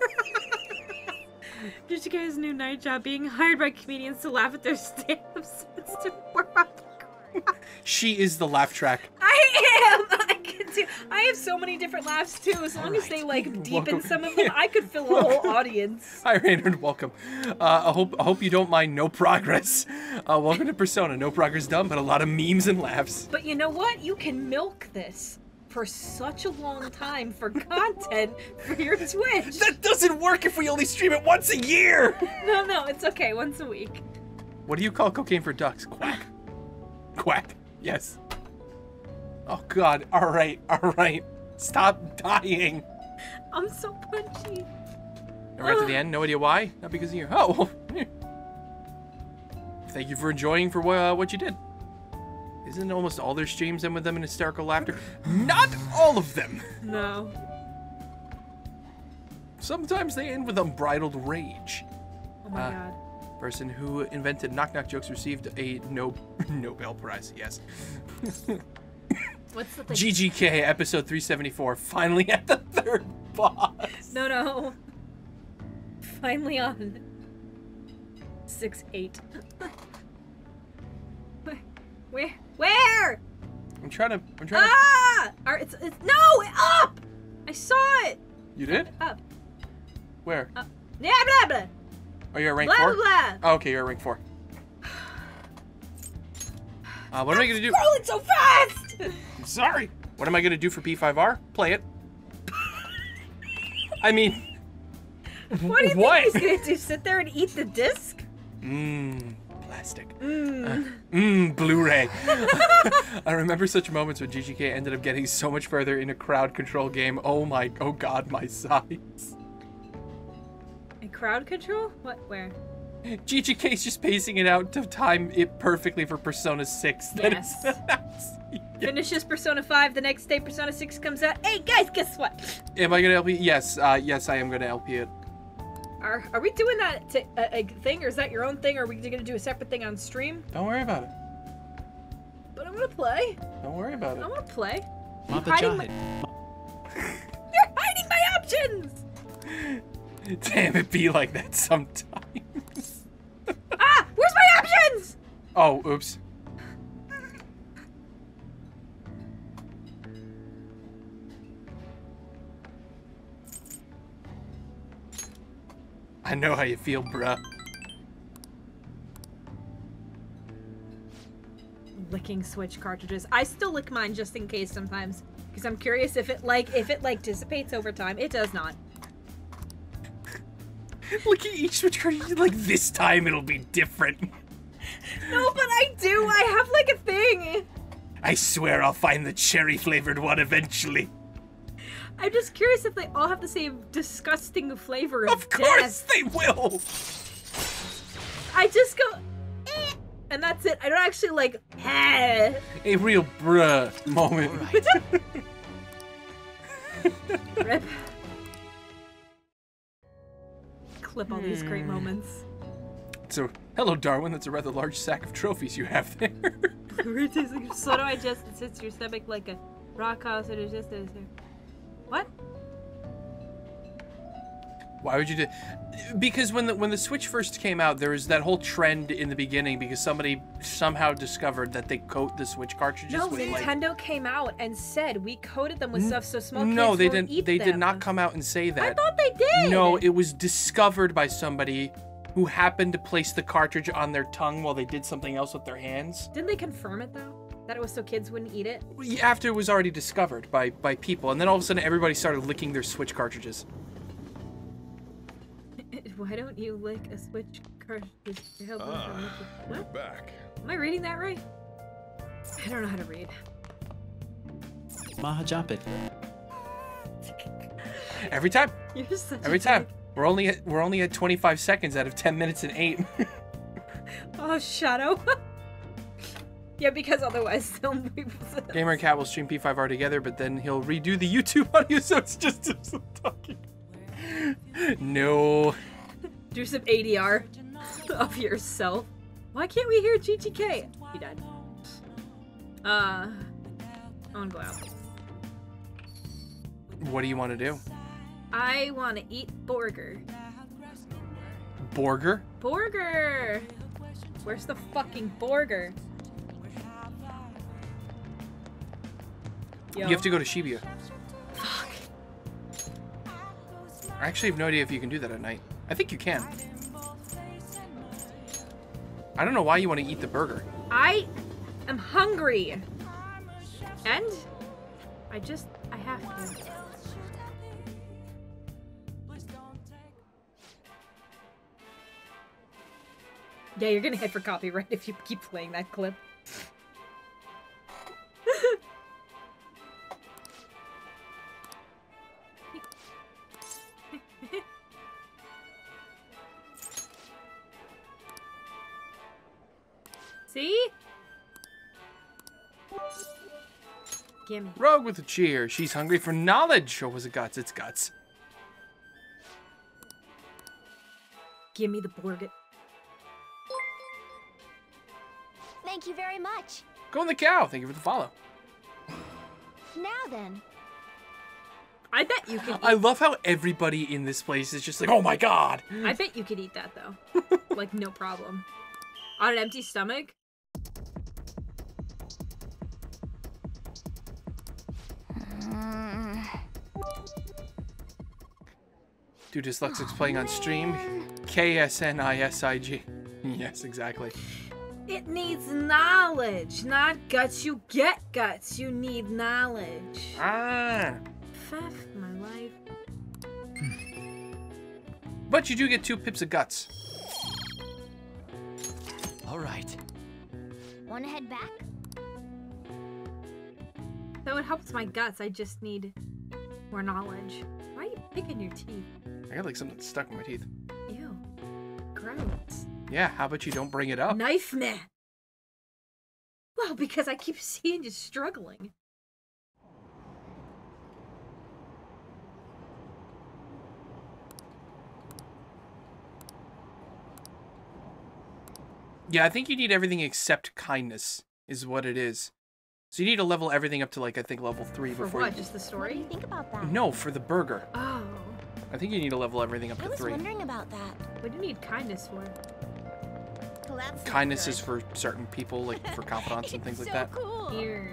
Did you guys' new night job being hired by comedians to laugh at their stand-ups. It's to She is the laugh track. I am. I can do. I have so many different laughs too. As long as they like deepen Welcome. some of them, I could fill a whole audience. Hi, Reynard. Welcome. Uh, I hope I hope you don't mind no progress. Uh, welcome to Persona. No progress done, but a lot of memes and laughs. But you know what? You can milk this for such a long time for content for your Twitch. That doesn't work if we only stream it once a year. No, no, it's okay. Once a week. What do you call cocaine for ducks? Quack. Quack. Yes. Oh God. All right. All right. Stop dying. I'm so punchy. And right to the end. No idea why. Not because of you. Oh. Thank you for enjoying for uh, what you did. Isn't almost all their streams end with them in hysterical laughter? Not all of them. No. Sometimes they end with unbridled rage. Oh my Uh, god. Person who invented knock knock jokes received a no Nobel Prize. Yes. What's the thing? GGK episode 374. Finally at the third boss. No, no. Finally on. Six eight. Where? Where? I'm trying to. I'm trying to. Ah! It's, it's no up. I saw it. You did? Up. Where? Up. Blah blah blah. Oh, you're at rank Blah, four. blah, Oh, okay, you're at rank four. Uh, what am I gonna do? Scrolling so fast. I'm sorry. What am I gonna do for P5R? Play it. I mean, What do you What? think he's gonna do? Sit there and eat the disc? mmm, plastic. Mmm. Mmm, Blu-ray. I remember such moments when GGK ended up getting so much further in a crowd control game. Oh my, oh god, my sides. And crowd control? What? Where? GGK's just pacing it out to time it perfectly for Persona 6. That is- Yes. Finishes Persona 5. The next day, Persona 6 comes out. Hey guys, guess what? Am I gonna LP? Yes, uh, yes, I am gonna LP it. Are are we doing that to, a, a thing, or is that your own thing? Or are we gonna do a separate thing on stream? Don't worry about it. But I'm gonna play. Don't worry about it. I it. want to play. Mapa hiding my- You're hiding my options. Damn, it be like that sometimes. Ah, where's my options? Oh, oops. I know how you feel, bruh. Licking Switch cartridges. I still lick mine just in case sometimes, because I'm curious if it like if it like dissipates over time. It does not. Look at each switch card. Like this time, it'll be different. No, but I do. I have like a thing. I swear I'll find the cherry flavored one eventually. I'm just curious if they all have the same disgusting flavor of, Of course they will. I just go, eh, and that's it. I don't actually like, eh. A real bruh moment. Rip. Clip all these great Hmm. moments. So, hello, Darwin. That's a rather large sack of trophies you have there. It tastes like soda I just it sits in your stomach like a rock house. It is just is What? Why would you do? Because when the when the Switch first came out, there was that whole trend in the beginning because somebody somehow discovered that they coat the Switch cartridges No, with like. Nintendo came out and said we coated them with stuff so small kids No, they didn't. They them. did not come out and say that. I thought they did. No, it was discovered by somebody who happened to place the cartridge on their tongue while they did something else with their hands. Didn't they confirm it though? That it was so kids wouldn't eat it? After it was already discovered by by people, and then all of a sudden everybody started licking their Switch cartridges. Why don't you lick a switch cartridge to help Ah, from licking- you're What? back. Am I reading that right? I don't know how to read. Mahajapit. Every time. You're such a Every time. dick. We're only at, we're only at 25 seconds out of 10 minutes and 8. Oh, Shadow. yeah, because otherwise they'll. Gamer and Cat will stream P5R together, but then he'll redo the YouTube audio so it's just him talking. No. Do some ADR of yourself. Why can't we hear GTK? He died. Uh, I wanna go out. What do you want to do? I wanna eat burger. Borger? Burger! Where's the fucking burger? Yo. You have to go to Shibuya. Fuck. I actually have no idea if you can do that at night. I think you can. I don't know why you want to eat the burger. I am hungry. And I just I have to. Yeah, you're gonna hit for copyright if you keep playing that clip. See? Gimme. Rogue with a cheer. She's hungry for knowledge. Or was it guts? It's guts. Gimme the Borget. Thank you very much. Go on the cow. Thank you for the follow. Now then. I bet you could. I love how everybody in this place is just like, oh my god. I bet you could eat that though. like no problem. On an empty stomach. Dude, Dyslexic's playing on stream. K S N I S I G. Yes, exactly. It needs knowledge, not guts. You get guts. You need knowledge. Ah. Fuck my life. But you do get two pips of guts. All right. Wanna head back? Though it helps my guts. I just need more knowledge. Why are you picking your teeth? I got like something stuck in my teeth. Ew. Gross. Yeah, how about you don't bring it up? Knife me. Well, because I keep seeing you struggling. Yeah, I think you need everything except kindness, is what it is. So you need to level everything up to like I think level three For before. what? You... Just the story? What do you think about that? No, for the burger. Oh. I think you need to level everything up I to was three. wondering about that. What do you need kindness for? Well, Kindness is for certain people, like for confidants and things like that. Here.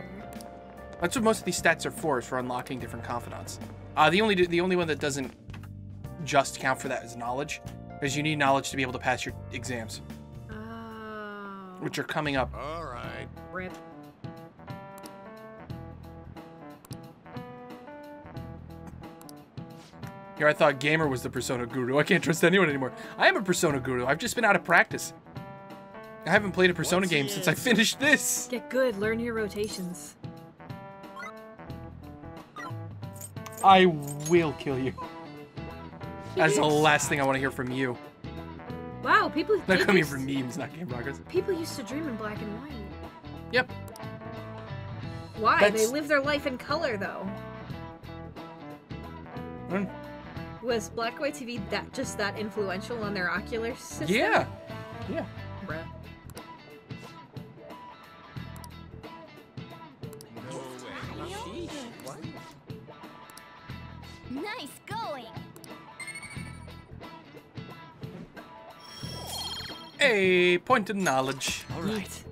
That's what most of these stats are for, is for unlocking different confidants. Uh, the only the only one that doesn't just count for that is knowledge, because you need knowledge to be able to pass your exams, Oh. which are coming up. All right. Rip. Here, I thought Gamer was the Persona Guru. I can't trust anyone anymore. I am a Persona Guru. I've just been out of practice. I haven't played a Persona What's game the since I finished this. Get good. Learn your rotations. I will kill you. That's the last thing I want to hear from you. Wow, people. They're coming from memes, not game progress. People used to dream in black and white. Yep. Why? That's- They live their life in color, though. Hmm. Was black and white TV that just that influential on their ocular system? Yeah. Yeah. Bruh. Nice going. A point of knowledge. All right.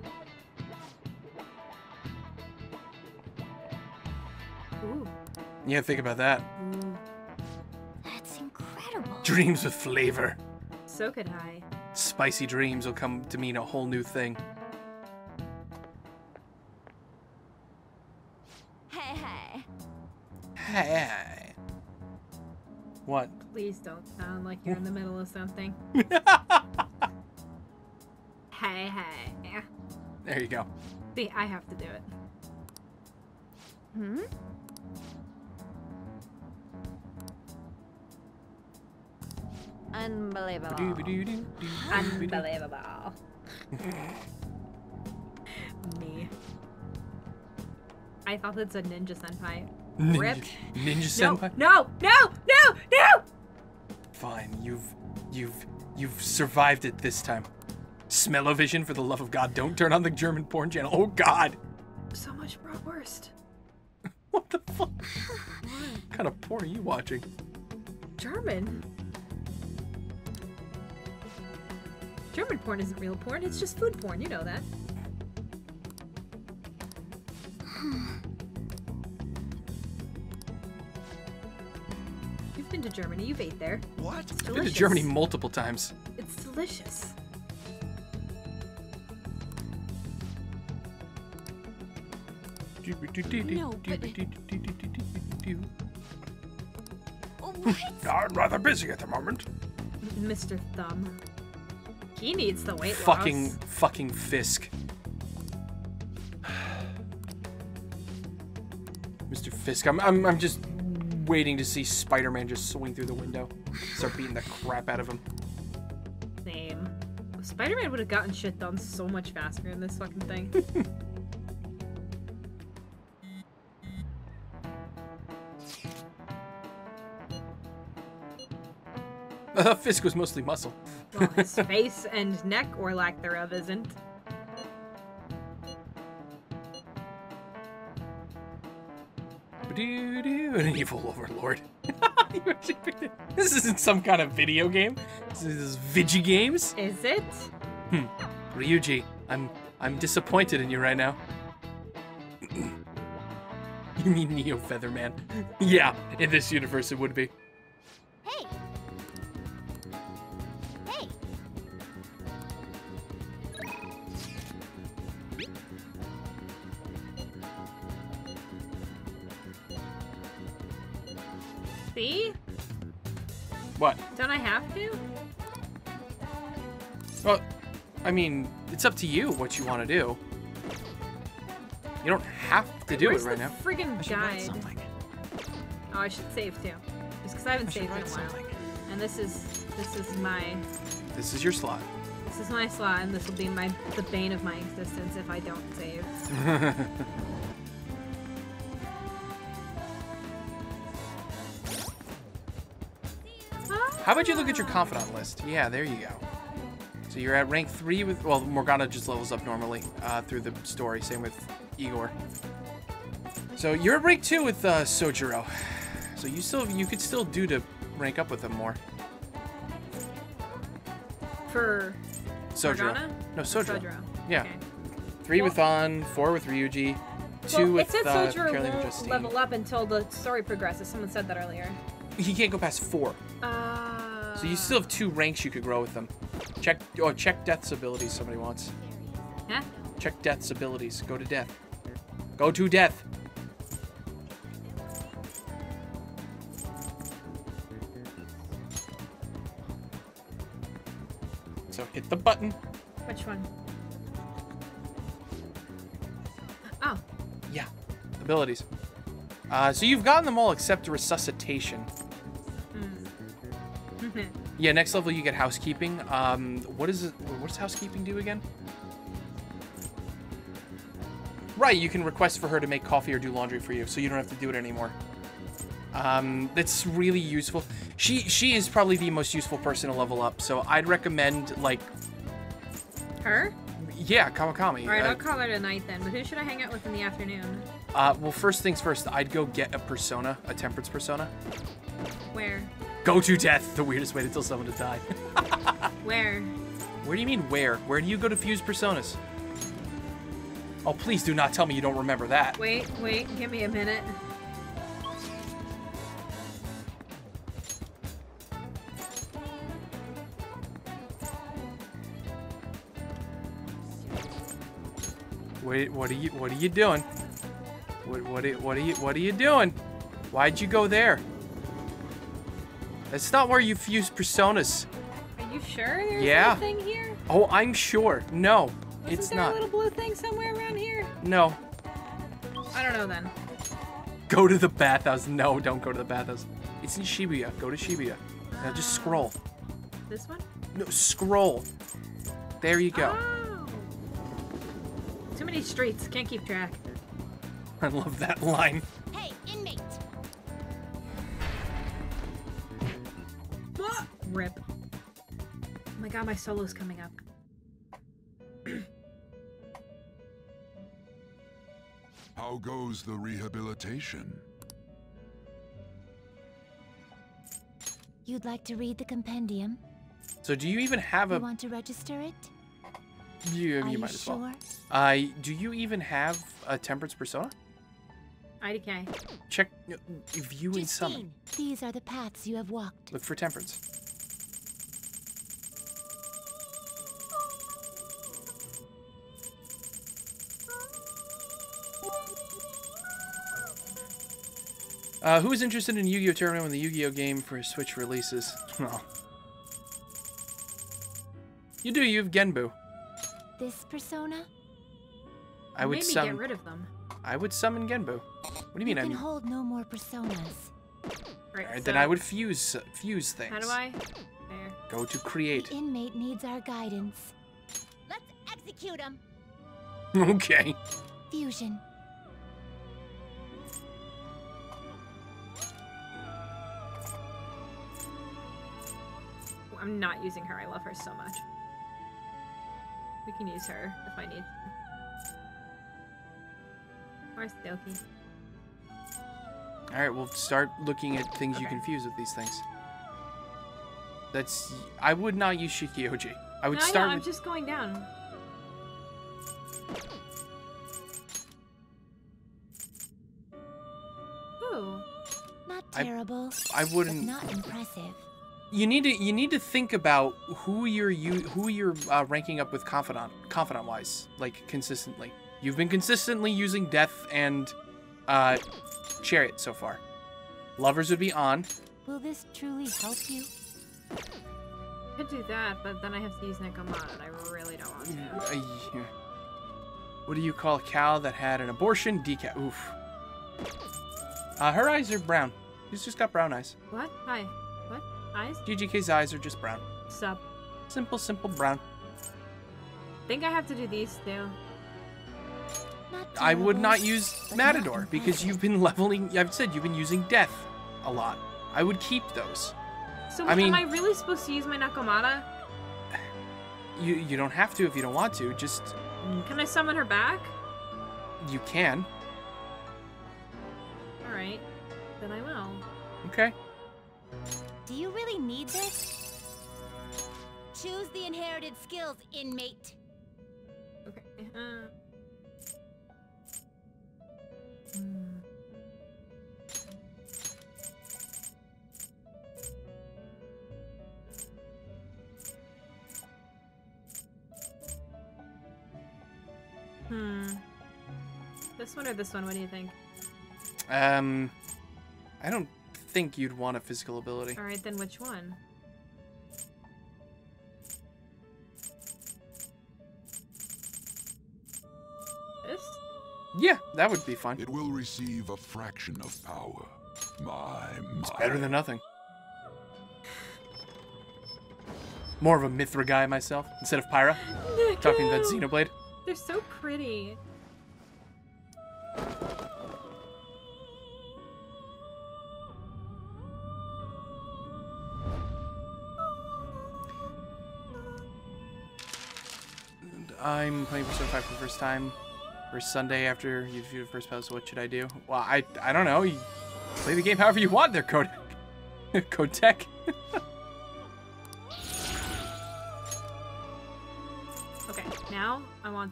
Ooh. Yeah, think about that. Dreams with flavor. So could I. Spicy dreams will come to mean a whole new thing. Hey, hey. Hey. What? Please don't sound like you're in the middle of something. hey, hey. There you go. See, I have to do it. Hmm? Unbelievable. Unbelievable. Me. I thought that's a ninja senpai. Ninja, Rip. ninja No, senpai. no, no, no, no! Fine, you've, you've, you've survived it this time. Smell-o-vision, for the love of God, don't turn on the German porn channel. Oh God, So much bratwurst. what the fuck? what kind of porn are you watching? German. German porn isn't real porn, it's just food porn, you know that. You've been to Germany, you've ate there. What? I've been to. Germany multiple times. It's delicious. No, but- What? I'm rather busy at the moment. Mr. Thumb. He needs the weight Fucking, loss. fucking Fisk. Mr. Fisk, I'm, I'm, I'm just waiting to see Spider-Man just swing through the window, start beating the crap out of him. Same. Spider-Man would have gotten shit done so much faster in this fucking thing. Uh, Fisk was mostly muscle. Well, his face and neck, or lack thereof, isn't. Doo-doo, An evil overlord. You actually picked it. This isn't some kind of video game. This is Vigi games. Is it? Hmm. Ryuji, I'm I'm disappointed in you right now. you mean Neo Featherman? yeah, in this universe it would be. Hey! Hey! What? Don't I have to? Well, I mean, it's up to you what you want to do. You don't have to do Where's it right the now. friggin' guide? Oh, I should save too. Just because I haven't I saved in a while. something. And this is this is my This is your slot. this is my slot, and this will be my the bane of my existence if I don't save. How about you look at your confidant list? Yeah, there you go. So you're at rank three with well, Morgana just levels up normally uh, through the story. Same with Igor. So you're at rank two with uh, Sojiro. So you still you could still do to rank up with them more. For Sojiro. Morgana? No, Sojiro. Sojiro. Yeah. Okay. Three with On, four with Ryuji, two well, with it said uh, Sojiro won't Justine. level up until the story progresses. Someone said that earlier. He can't go past four. Uh, So you still have two ranks you could grow with them. Check oh check Death's abilities. Somebody wants. Huh? Check Death's abilities. Go to Death. Go to Death. So hit the button. Which one? Oh, Yeah. Abilities. Uh, so you've gotten them all except resuscitation. Hmm. Yeah, next level you get housekeeping. Um, what is it? What does housekeeping do again? Right, you can request for her to make coffee or do laundry for you, so you don't have to do it anymore. Um, that's really useful. She she is probably the most useful person to level up, so I'd recommend like her. yeah, Kawakami. All right, Uh, I'll call her tonight then. But who should I hang out with in the afternoon? uh, well, first things first, I'd go get a persona, a temperance persona. Where? Go to death, the weirdest way to tell someone to die. Where? Where do you mean where? Where do you go to fuse personas? Oh, please do not tell me you don't remember that. Wait, wait, give me a minute. Wait, what are you what are you doing? What what what are you what are you doing? Why'd you go there? That's not where you fuse personas. Are you sure there's Yeah. a thing here? Oh, I'm sure. No, Wasn't it's there not. a little blue thing somewhere around here? No. I don't know then. Go to the bathhouse. No, don't go to the bathhouse. It's in Shibuya. Go to Shibuya. Now just scroll. This one? No, scroll. There you go. Oh. Too many streets. Can't keep track. I love that line. Hey, inmate! Rip. Oh my god, my solo's coming up. How goes the rehabilitation? You'd like to read the compendium? So do you even have a... You a? want to register it? You, you you might as well. sure? Uh, do you even have a temperance persona? IDK. Check uh, view and summon. These are the paths you have walked. Look for temperance. Uh, who is interested in Yu-Gi-Oh! Tournament when the Yu-Gi-Oh! game for Switch releases? Oh. You do, you have Genbu. This persona? I would Maybe summon. get rid of them. I would summon Genbu. What do you mean? You I'm. can hold no more personas. Right, Alright, then I would fuse uh, fuse things. How do I? There. Go to create. The inmate needs our guidance. Let's execute him! okay. Fusion. I'm not using her. I love her so much. We can use her if I need to. Where's Doki? All right, we'll start looking at things you confuse with these things. That's. I would not use Shiki-Ouji. I would no, I start know, I'm just going down. Ooh. Not I- terrible. I wouldn't- But not impressive. You need to you need to think about who you're you who you're uh, ranking up with confidant confidant wise like consistently. You've been consistently using death and uh, chariot so far. Lovers would be on. Will this truly help you? I could do that, but then I have to use Nekomata, and I really don't want to. Uh, yeah. What do you call a cow that had an abortion? Decal. Oof. Uh, her eyes are brown. She's just got brown eyes. What? Hi. What? Eyes? GGK's eyes are just brown. Sup? Simple, simple brown. I Think I have to do these two. I would not use Matador because you've been leveling. I've said you've been using death a lot. I would keep those. So I mean- am I really supposed to use my Nekomata? You you don't have to if you don't want to. Just Can I summon her back? you can. Alright. Then I will. Okay. Do you really need this? Choose the inherited skills, inmate. Okay. Uh, Hmm. This one or this one? What do you think? Um, I don't think you'd want a physical ability. All right, then which one? This? Yeah, that would be fun. It will receive a fraction of power. My, It's better than nothing. More of a Mythra guy myself instead of Pyra. Talking about Xenoblade. They're so pretty. I'm playing Persona 5 for the first time. For Sunday after you view the first post, what should I do? Well, I I don't know. You play the game however you want there, Kodak. Kotek.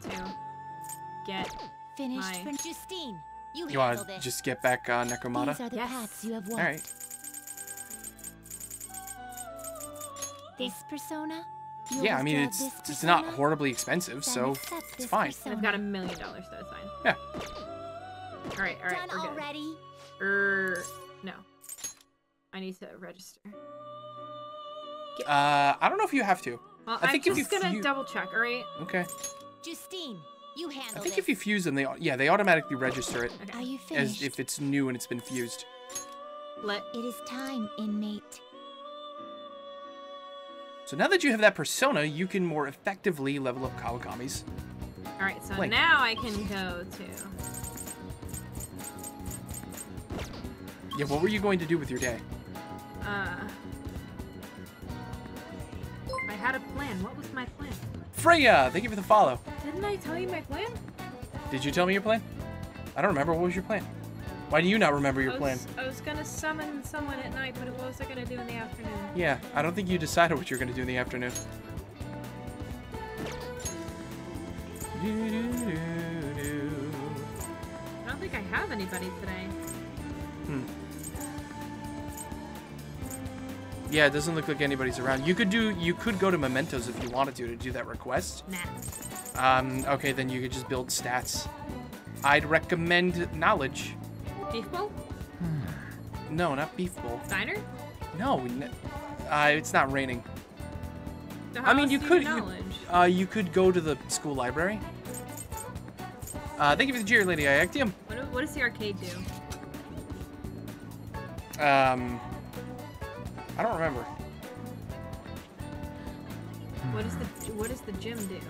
want to get Finished my... for Justine. You, You want to this. just get back uh, Nekomata? These are the paths you have walked. All right. This persona? You Yeah, I mean drawn it's this it's not horribly expensive, Then so it's this fine. I've got a million dollars, so it's fine. Yeah. All right, all right, Done we're good. already? Er, no. I need to register. Uh, I don't know if you have to. Well, I think am if you just gonna fu- double check. All right. Okay. Justine, you handle I think this. if you fuse them, they yeah they automatically register it Are you as if it's new and it's been fused. Let It is time, inmate. So now that you have that persona, you can more effectively level up Kawakami's. All right. So Link. now I can go to. Yeah, what were you going to do with your day? Uh. I had a plan. What was my plan? Freya, thank you for the follow. Didn't I tell you my plan? Did you tell me your plan? I don't remember. What was your plan? Why do you not remember your I plan? I was gonna summon someone at night, but what was I gonna do in the afternoon? Yeah, I don't think you decided what you're going to do in the afternoon. I don't think I have anybody today. Hmm. Yeah, it doesn't look like anybody's around. You could do. You could go to Mementos if you wanted to to do that request. Nah. Um. Okay, then you could just build stats. I'd recommend knowledge. Beef bowl? No, not beef bowl. Diner? No, n- uh, it's not raining. So I mean, you could. You, uh, you could go to the school library. Uh, thank you for the cheer, Lady Iactium. What, what does the arcade do? Um, I don't remember. What does the what does the gym do?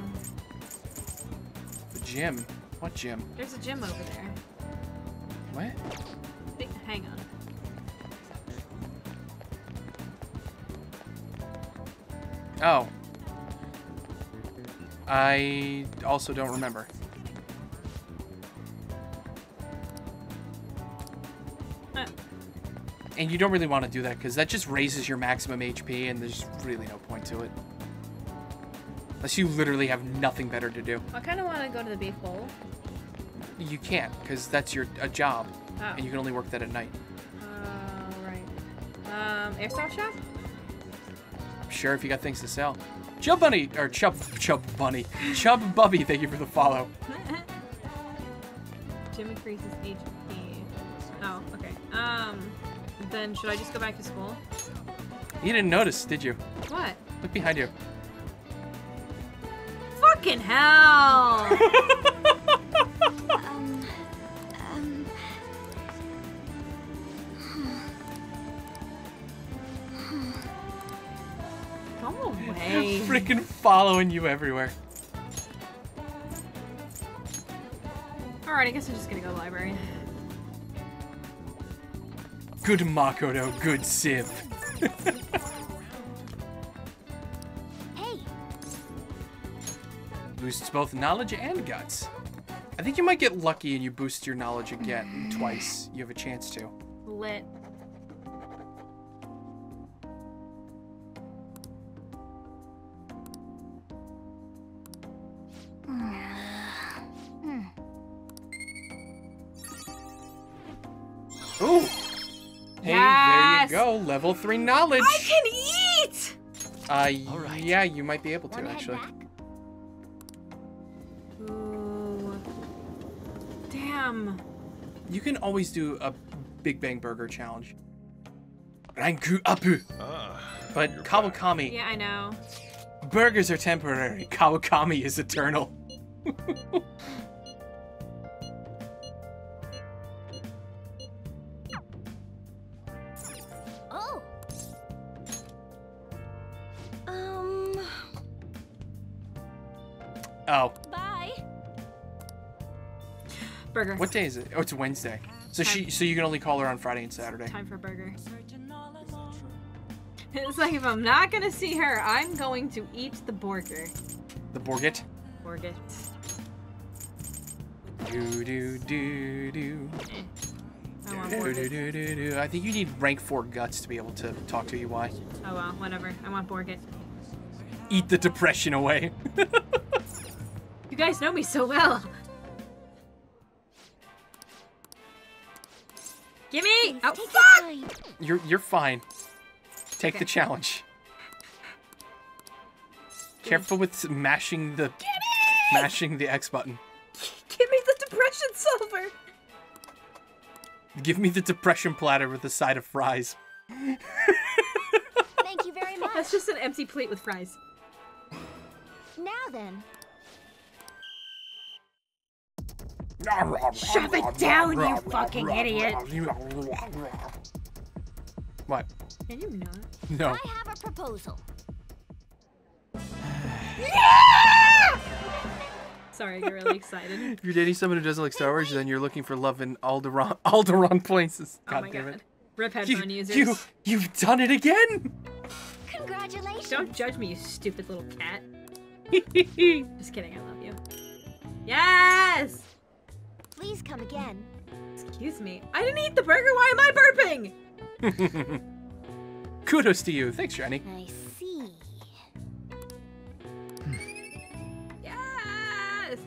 The gym. What gym? There's a gym over there. What? Hang on. Oh. I also don't remember. And you don't really want to do that because that just raises your maximum HP and there's really no point to it. Unless you literally have nothing better to do. I kind of want to go to the beef bowl. You can't because that's your a job Oh. and you can only work that at night. Uh, right. Um, airsoft shop? Sure, if you got things to sell. Chub Bunny, or Chub, Chub Bunny. Chub Bubby, thank you for the follow. Gym increases HP. Oh, okay. Um, then should I just go back to school? You didn't notice, did you? What? Look behind you. Fucking hell! um, um. Go away. Freaking following you everywhere. Alright, I guess I'm just gonna go to the library. Good Makoto, good Civ. Hey, Boosts both knowledge and guts. I think you might get lucky and you boost your knowledge again twice. You have a chance to. Lit. Level three knowledge. I can eat! Uh, yeah, you might be able to actually. Ooh. Damn. You can always do a Big Bang Burger challenge. Ranku Apu. but Kawakami, Yeah, I know. burgers are temporary. Kawakami is eternal. Oh, Bye. Burger. what day is it? Oh, it's Wednesday. So she, so you can only call her on Friday and Saturday. Time for burger. It's like if I'm not gonna see her, I'm going to eat the burger. The Borgit. Burger. Do do do do. I Do, do, do, do, do. I think you need rank four guts to be able to talk to Iwai. Oh well, whatever. I want burger. Eat the depression away. You guys know me so well. Gimme! Oh, fuck! You're you're fine. Take the challenge. Careful with mashing the mashing the X button. Give me the depression silver! Give me the depression platter with a side of fries. Thank you very much. That's just an empty plate with fries. Now then. Shove it down, you fucking idiot! What? Can you not? No. I have a proposal. Sorry, I get really excited. If you're dating someone who doesn't like Star Wars, then you're looking for love in all the wrong, all the wrong places. Oh God my damn god. it. Rip You, headphone users. you, you've done it again! Congratulations. Don't judge me, you stupid little cat. Just kidding, I love you. Yes! Please come again. Excuse me. I didn't eat the burger, why am I burping? Kudos to you. Thanks, Jenny. I see. Yes!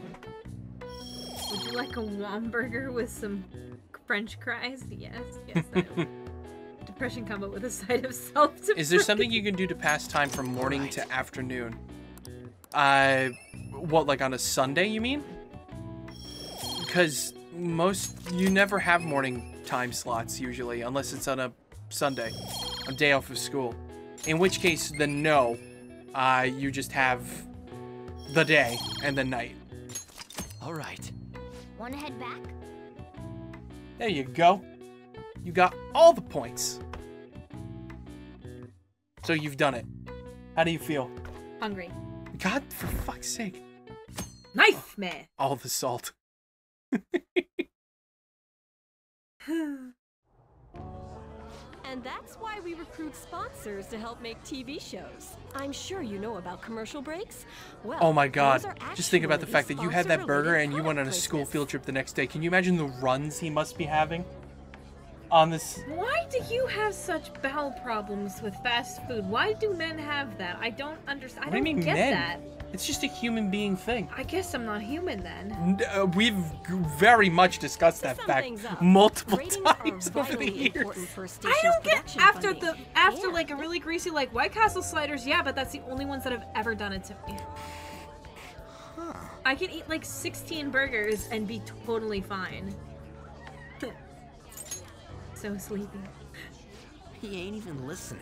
Would you like a Womburger with some French fries? Yes, yes. I will. Depression combo with a side of self Is there something you can do to pass time from morning to afternoon? Uh, what, like on a Sunday, you mean? Because most, you never have morning time slots usually, unless it's on a Sunday, a day off of school. In which case, then no, uh, you just have the day and the night. All right. Wanna head back? There you go. You got all the points. So you've done it. How do you feel? Hungry. God, for fuck's sake. Knife man! All the salt. And that's why we recruit sponsors to help make TV shows. I'm sure you know about commercial breaks. Well, Oh my god. Just think about the fact that you had that burger and you went on a school field trip the next day. Can you imagine the runs he must be having on this? Why do you have such bowel problems with fast food? Why do men have that? I don't understand. I do you don't mean get men? that. It's just a human being thing. I guess I'm not human then. Uh, we've very much discussed that fact up. multiple Ratings times over the years. I don't get after the after like a really greasy like White Castle sliders. Yeah, but that's the only ones that have ever done it to me. Huh. I can eat like 16 burgers and be totally fine. so sleepy. He ain't even listening.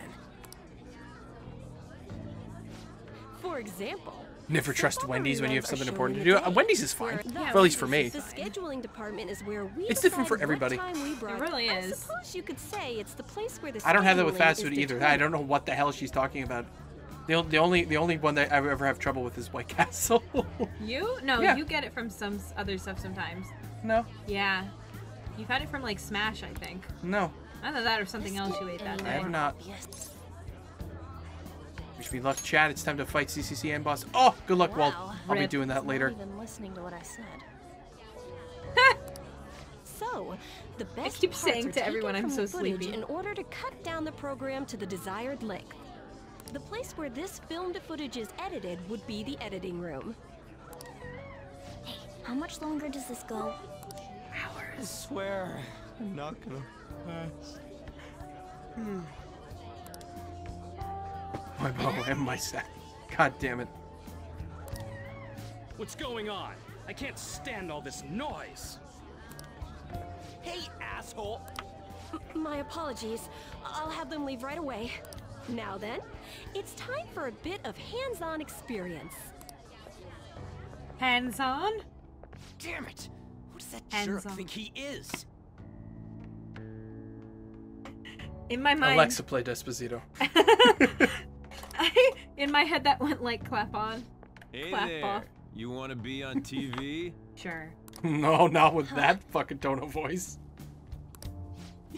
For example, Never trust Wendy's when you have something important to do. Uh, Wendy's is fine. where- Well, at least for me. The scheduling department is where we It's different for everybody. time we broad- really I is. suppose you could say it's the place where the I don't have that with fast food either. I don't know what the hell she's talking about. The, the only the only one that I ever have trouble with is White Castle. You? No, Yeah. you get it from some other stuff sometimes. No. Yeah. You've had it from like Smash, I think. no, Either that or something else you ate that day. I have not. Wish me luck, Chad. It's time to fight CCC and boss. Oh, good luck, Walt. I'll be doing that later. Not even listening to what I said. so, the best I keep parts saying are to everyone I'm from so footage sleepy. in order to cut down the program to the desired length. The place where this filmed footage is edited would be the editing room. Hey, How much longer does this go? I swear, I'm not gonna pass. My bow and my sack. God damn it. What's going on? I can't stand all this noise. Hey, asshole! My apologies. I'll have them leave right away. Now then, it's time for a bit of hands-on experience. Hands on? Damn it! Who does that Hands jerk on. think he is? In my mind, Alexa, play Despacito. in my head that went like clap on, Hey clap there. off. You want to be on TV? Sure. no, not with that fucking tone of voice.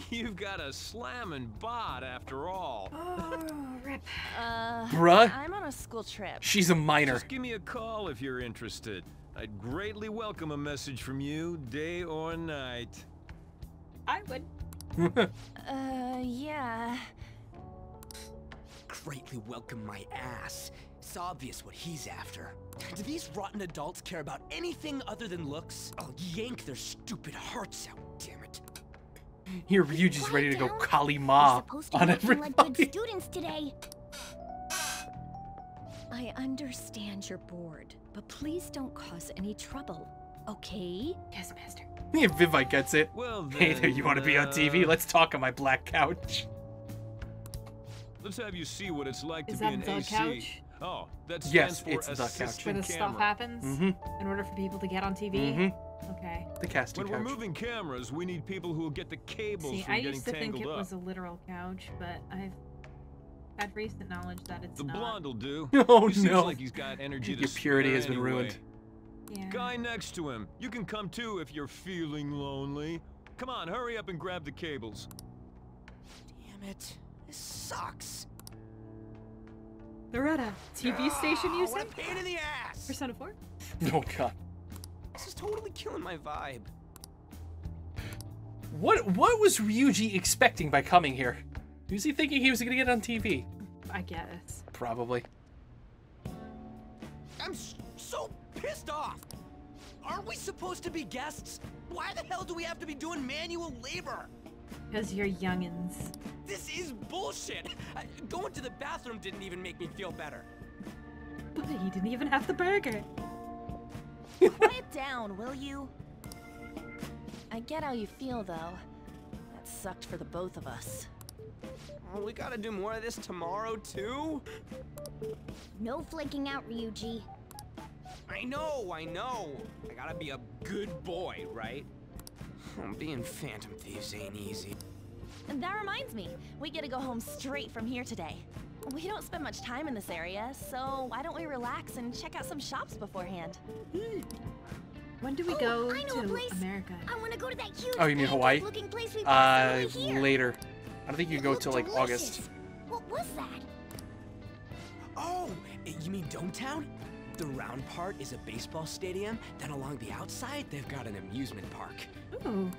You've got a slamming bot after all. Oh, rip. Uh, Bruh. I'm on a school trip. She's a minor. Just give me a call if you're interested. I'd greatly welcome a message from you, day or night. I would. Uh, yeah. Greatly welcome my ass. It's obvious what he's after. Do these rotten adults care about anything other than looks? I'll yank their stupid hearts out, damn it. Here, Ryuji's ready to go Kali Ma Supposed to on be looking like good everybody. students today. I understand you're bored, but please don't cause any trouble, okay? Yes, master. Yeah, Vivite gets it. Well, hey there, you want to be on TV? uh, Let's talk on my black couch. Let's have you see what it's like Is to be an the AC. couch? Oh, that Yes, stands for it's the couch. Where the camera. stuff happens mm -hmm. in order for people to get on TV. Mm -hmm. Okay. The casting When couch. we're moving cameras, we need people who will get the cables See, from I getting used to think it up. was a literal couch, but I've had recent knowledge that it's The not. blonde will do. Oh, he seems no. like he's got energy to Your purity has been anyway. ruined. Yeah. Guy next to him. You can come too if you're feeling lonely. Come on, hurry up and grab the cables. Damn it. This sucks. Loretta, TV station you Ah, what say? a pain in the ass! Persona 4? Oh god. This is totally killing my vibe. What what was Ryuji expecting by coming here? Was he thinking he was gonna get on TV? I guess. Probably. I'm so pissed off. Aren't we supposed to be guests? Why the hell do we have to be doing manual labor? Because you're youngins. This is bullshit. I, going to the bathroom didn't even make me feel better. But he didn't even have the burger. Quiet down, will you? I get how you feel, though. That sucked for the both of us. Oh, we gotta do more of this tomorrow, too? No flaking out, Ryuji. I know, I know. I gotta be a good boy, right? Oh, being Phantom Thieves ain't easy. And that reminds me, we get to go home straight from here today. We don't spend much time in this area, so why don't we relax and check out some shops beforehand? When do we Oh, go I know a to place. America? I want to go to that huge Oh, you mean Hawaii? pancake-looking place we Uh, passed on the way here. later. I don't think you go till like August. What was that? Oh, you mean Dometown? The round part is a baseball stadium, then along the outside, they've got an amusement park. Ooh.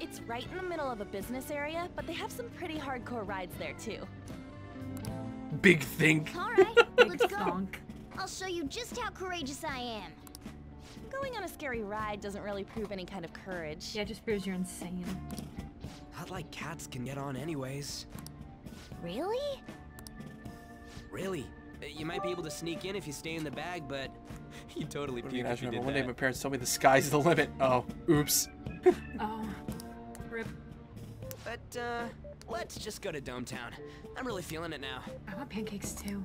It's right in the middle of a business area, but they have some pretty hardcore rides there too. Big think. All right, let's go. Thonk. I'll show you just how courageous I am. Going on a scary ride doesn't really prove any kind of courage. Yeah, it just proves you're insane. Not like cats can get on anyways. Really? Really? You might be able to sneak in if you stay in the bag, but you totally What do puke if you did One day my parents told me the sky's the limit. Oh, oops. Oh. Rip. But, uh, let's just go to Dometown. I'm really feeling it now. I want pancakes too.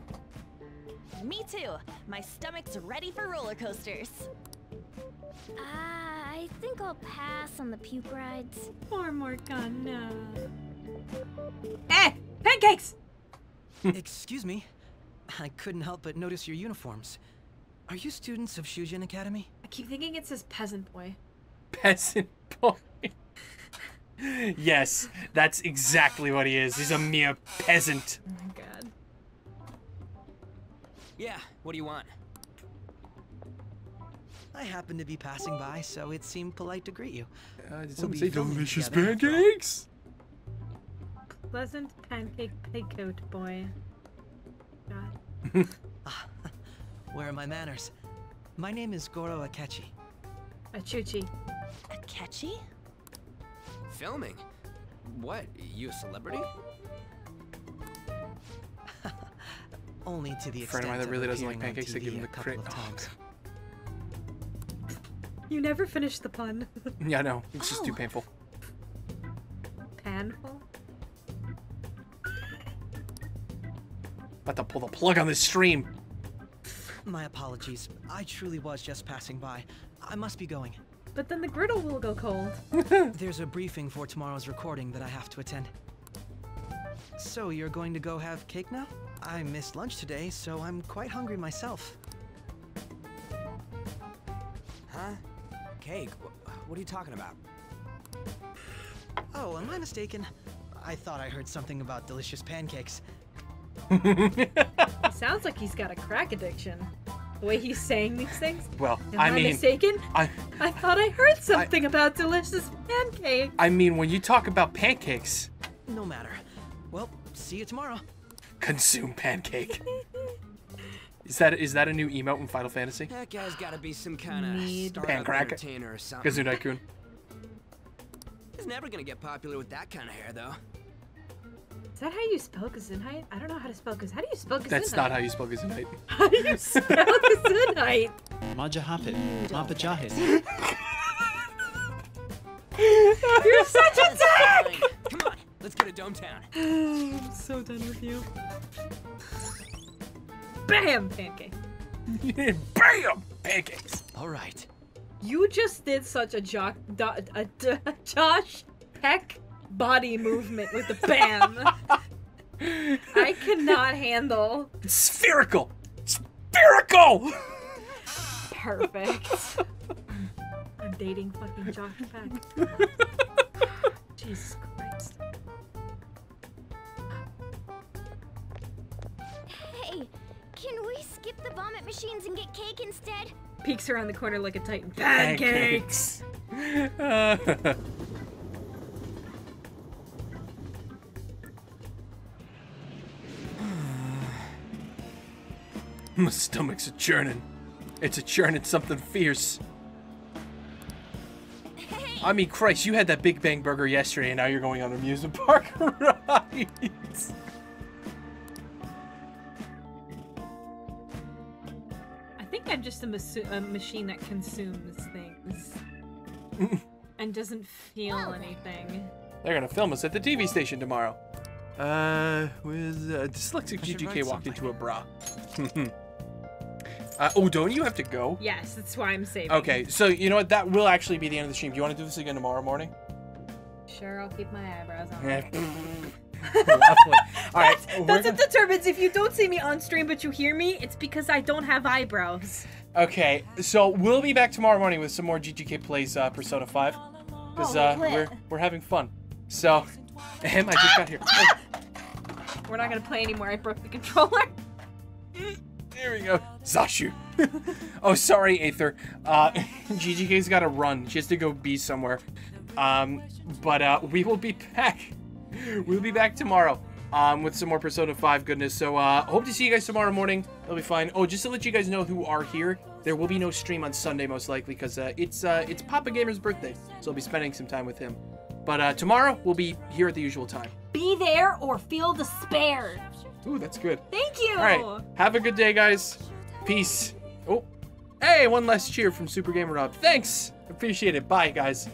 Me too. My stomach's ready for roller coasters. Ah, I think I'll pass on the puke rides. Poor Morgana. Eh! Pancakes! Excuse me. I couldn't help but notice your uniforms. Are you students of Shujin Academy? I keep thinking it says peasant boy. Peasant boy. yes, that's exactly what he is. He's a mere peasant. Oh my god. Yeah, what do you want? I happened to be passing by, so it seemed polite to greet you. Uh, did We'll someone say delicious together after all. pancakes? Pleasant pancake petticoat boy. God. Ah, where are my manners? My name is Goro Akechi. A chuchi. Akechi? Filming? What? You a celebrity? Only to the Friend of mine that really doesn't like pancakes, I give him the couple crit. of oh, times. You never finished the pun. Yeah, no, it's just too painful. painful. About to pull the plug on this stream. My apologies. I truly was just passing by. I must be going. But then the griddle will go cold. There's a briefing for tomorrow's recording that I have to attend. So you're going to go have cake now? I missed lunch today, so I'm quite hungry myself. Huh? Cake? What are you talking about? Oh, am I mistaken? I thought I heard something about delicious pancakes. He sounds like he's got a crack addiction. The way he's saying these things. Well, Am I I, mean, mistaken? I, I thought I heard something about delicious pancake. I mean, when you talk about pancakes, No matter. Well, see you tomorrow. consume pancake. Is that is that a new emote in Final Fantasy? That guy's gotta be some kind of Need- startup Pancracker. entertainer or something. Kazunai-kun. He's never gonna get popular with that kind of hair, though. Is that how you spell Gesundheit? I don't know how to spell Gesundheit. How do you spell Gesundheit? That's not how you spell Kazunai. How do you spell Gesundheit? Majahapit, Mapajahit. You're such a dick! Come on, let's go to Dometown. I'm so done with you. Bam! Pancake. Bam! Pancakes. All right. You just did such a, jo- do- a, d- Josh Peck body movement with the bam. I cannot handle. It's spherical. Spherical. Perfect. I'm dating fucking Josh Peck. Jesus Christ. Hey, can we skip the vomit machines and get cake instead? Peeks around the corner like a titan. Pancakes! My stomach's a churning. It's a churning something fierce. I mean, Christ, you had that Big Bang Burger yesterday, and now you're going on a amusement park rides. I think I'm just a, a machine that consumes things and doesn't feel anything. They're gonna film us at the TV station tomorrow. Uh, with uh, dyslexic GGK write walked into a bra. Uh, oh, don't you have to go? Yes, that's why I'm saving. Okay, so you know what? That will actually be the end of the stream. Do you want to do this again tomorrow morning? Sure, I'll keep my eyebrows on. Lovely. All right, That's, that's what determines if you don't see me on stream but you hear me, it's because I don't have eyebrows. Okay, so we'll be back tomorrow morning with some more GGK plays uh, Persona 5 because Oh, uh, we're we're having fun. So I just got here. Oh, We're not gonna play anymore. I broke the controller. There we go. Zashu. oh, sorry, Aether. Uh, GGK's got to run. She has to go be somewhere. Um, but uh, we will be back. We'll be back tomorrow um, with some more Persona 5 goodness. So uh, hope to see you guys tomorrow morning. It'll be fine. Oh, just to let you guys know who are here, there will be no stream on Sunday most likely because uh, it's uh, it's Papa Gamer's birthday, so I'll be spending some time with him. But uh, tomorrow we'll be here at the usual time. Be there or feel despair. Ooh, that's good. Thank you. All right, have a good day, guys. Peace. Oh, hey, one last cheer from Super Gamer Rob. Thanks. Appreciate it. Bye, guys.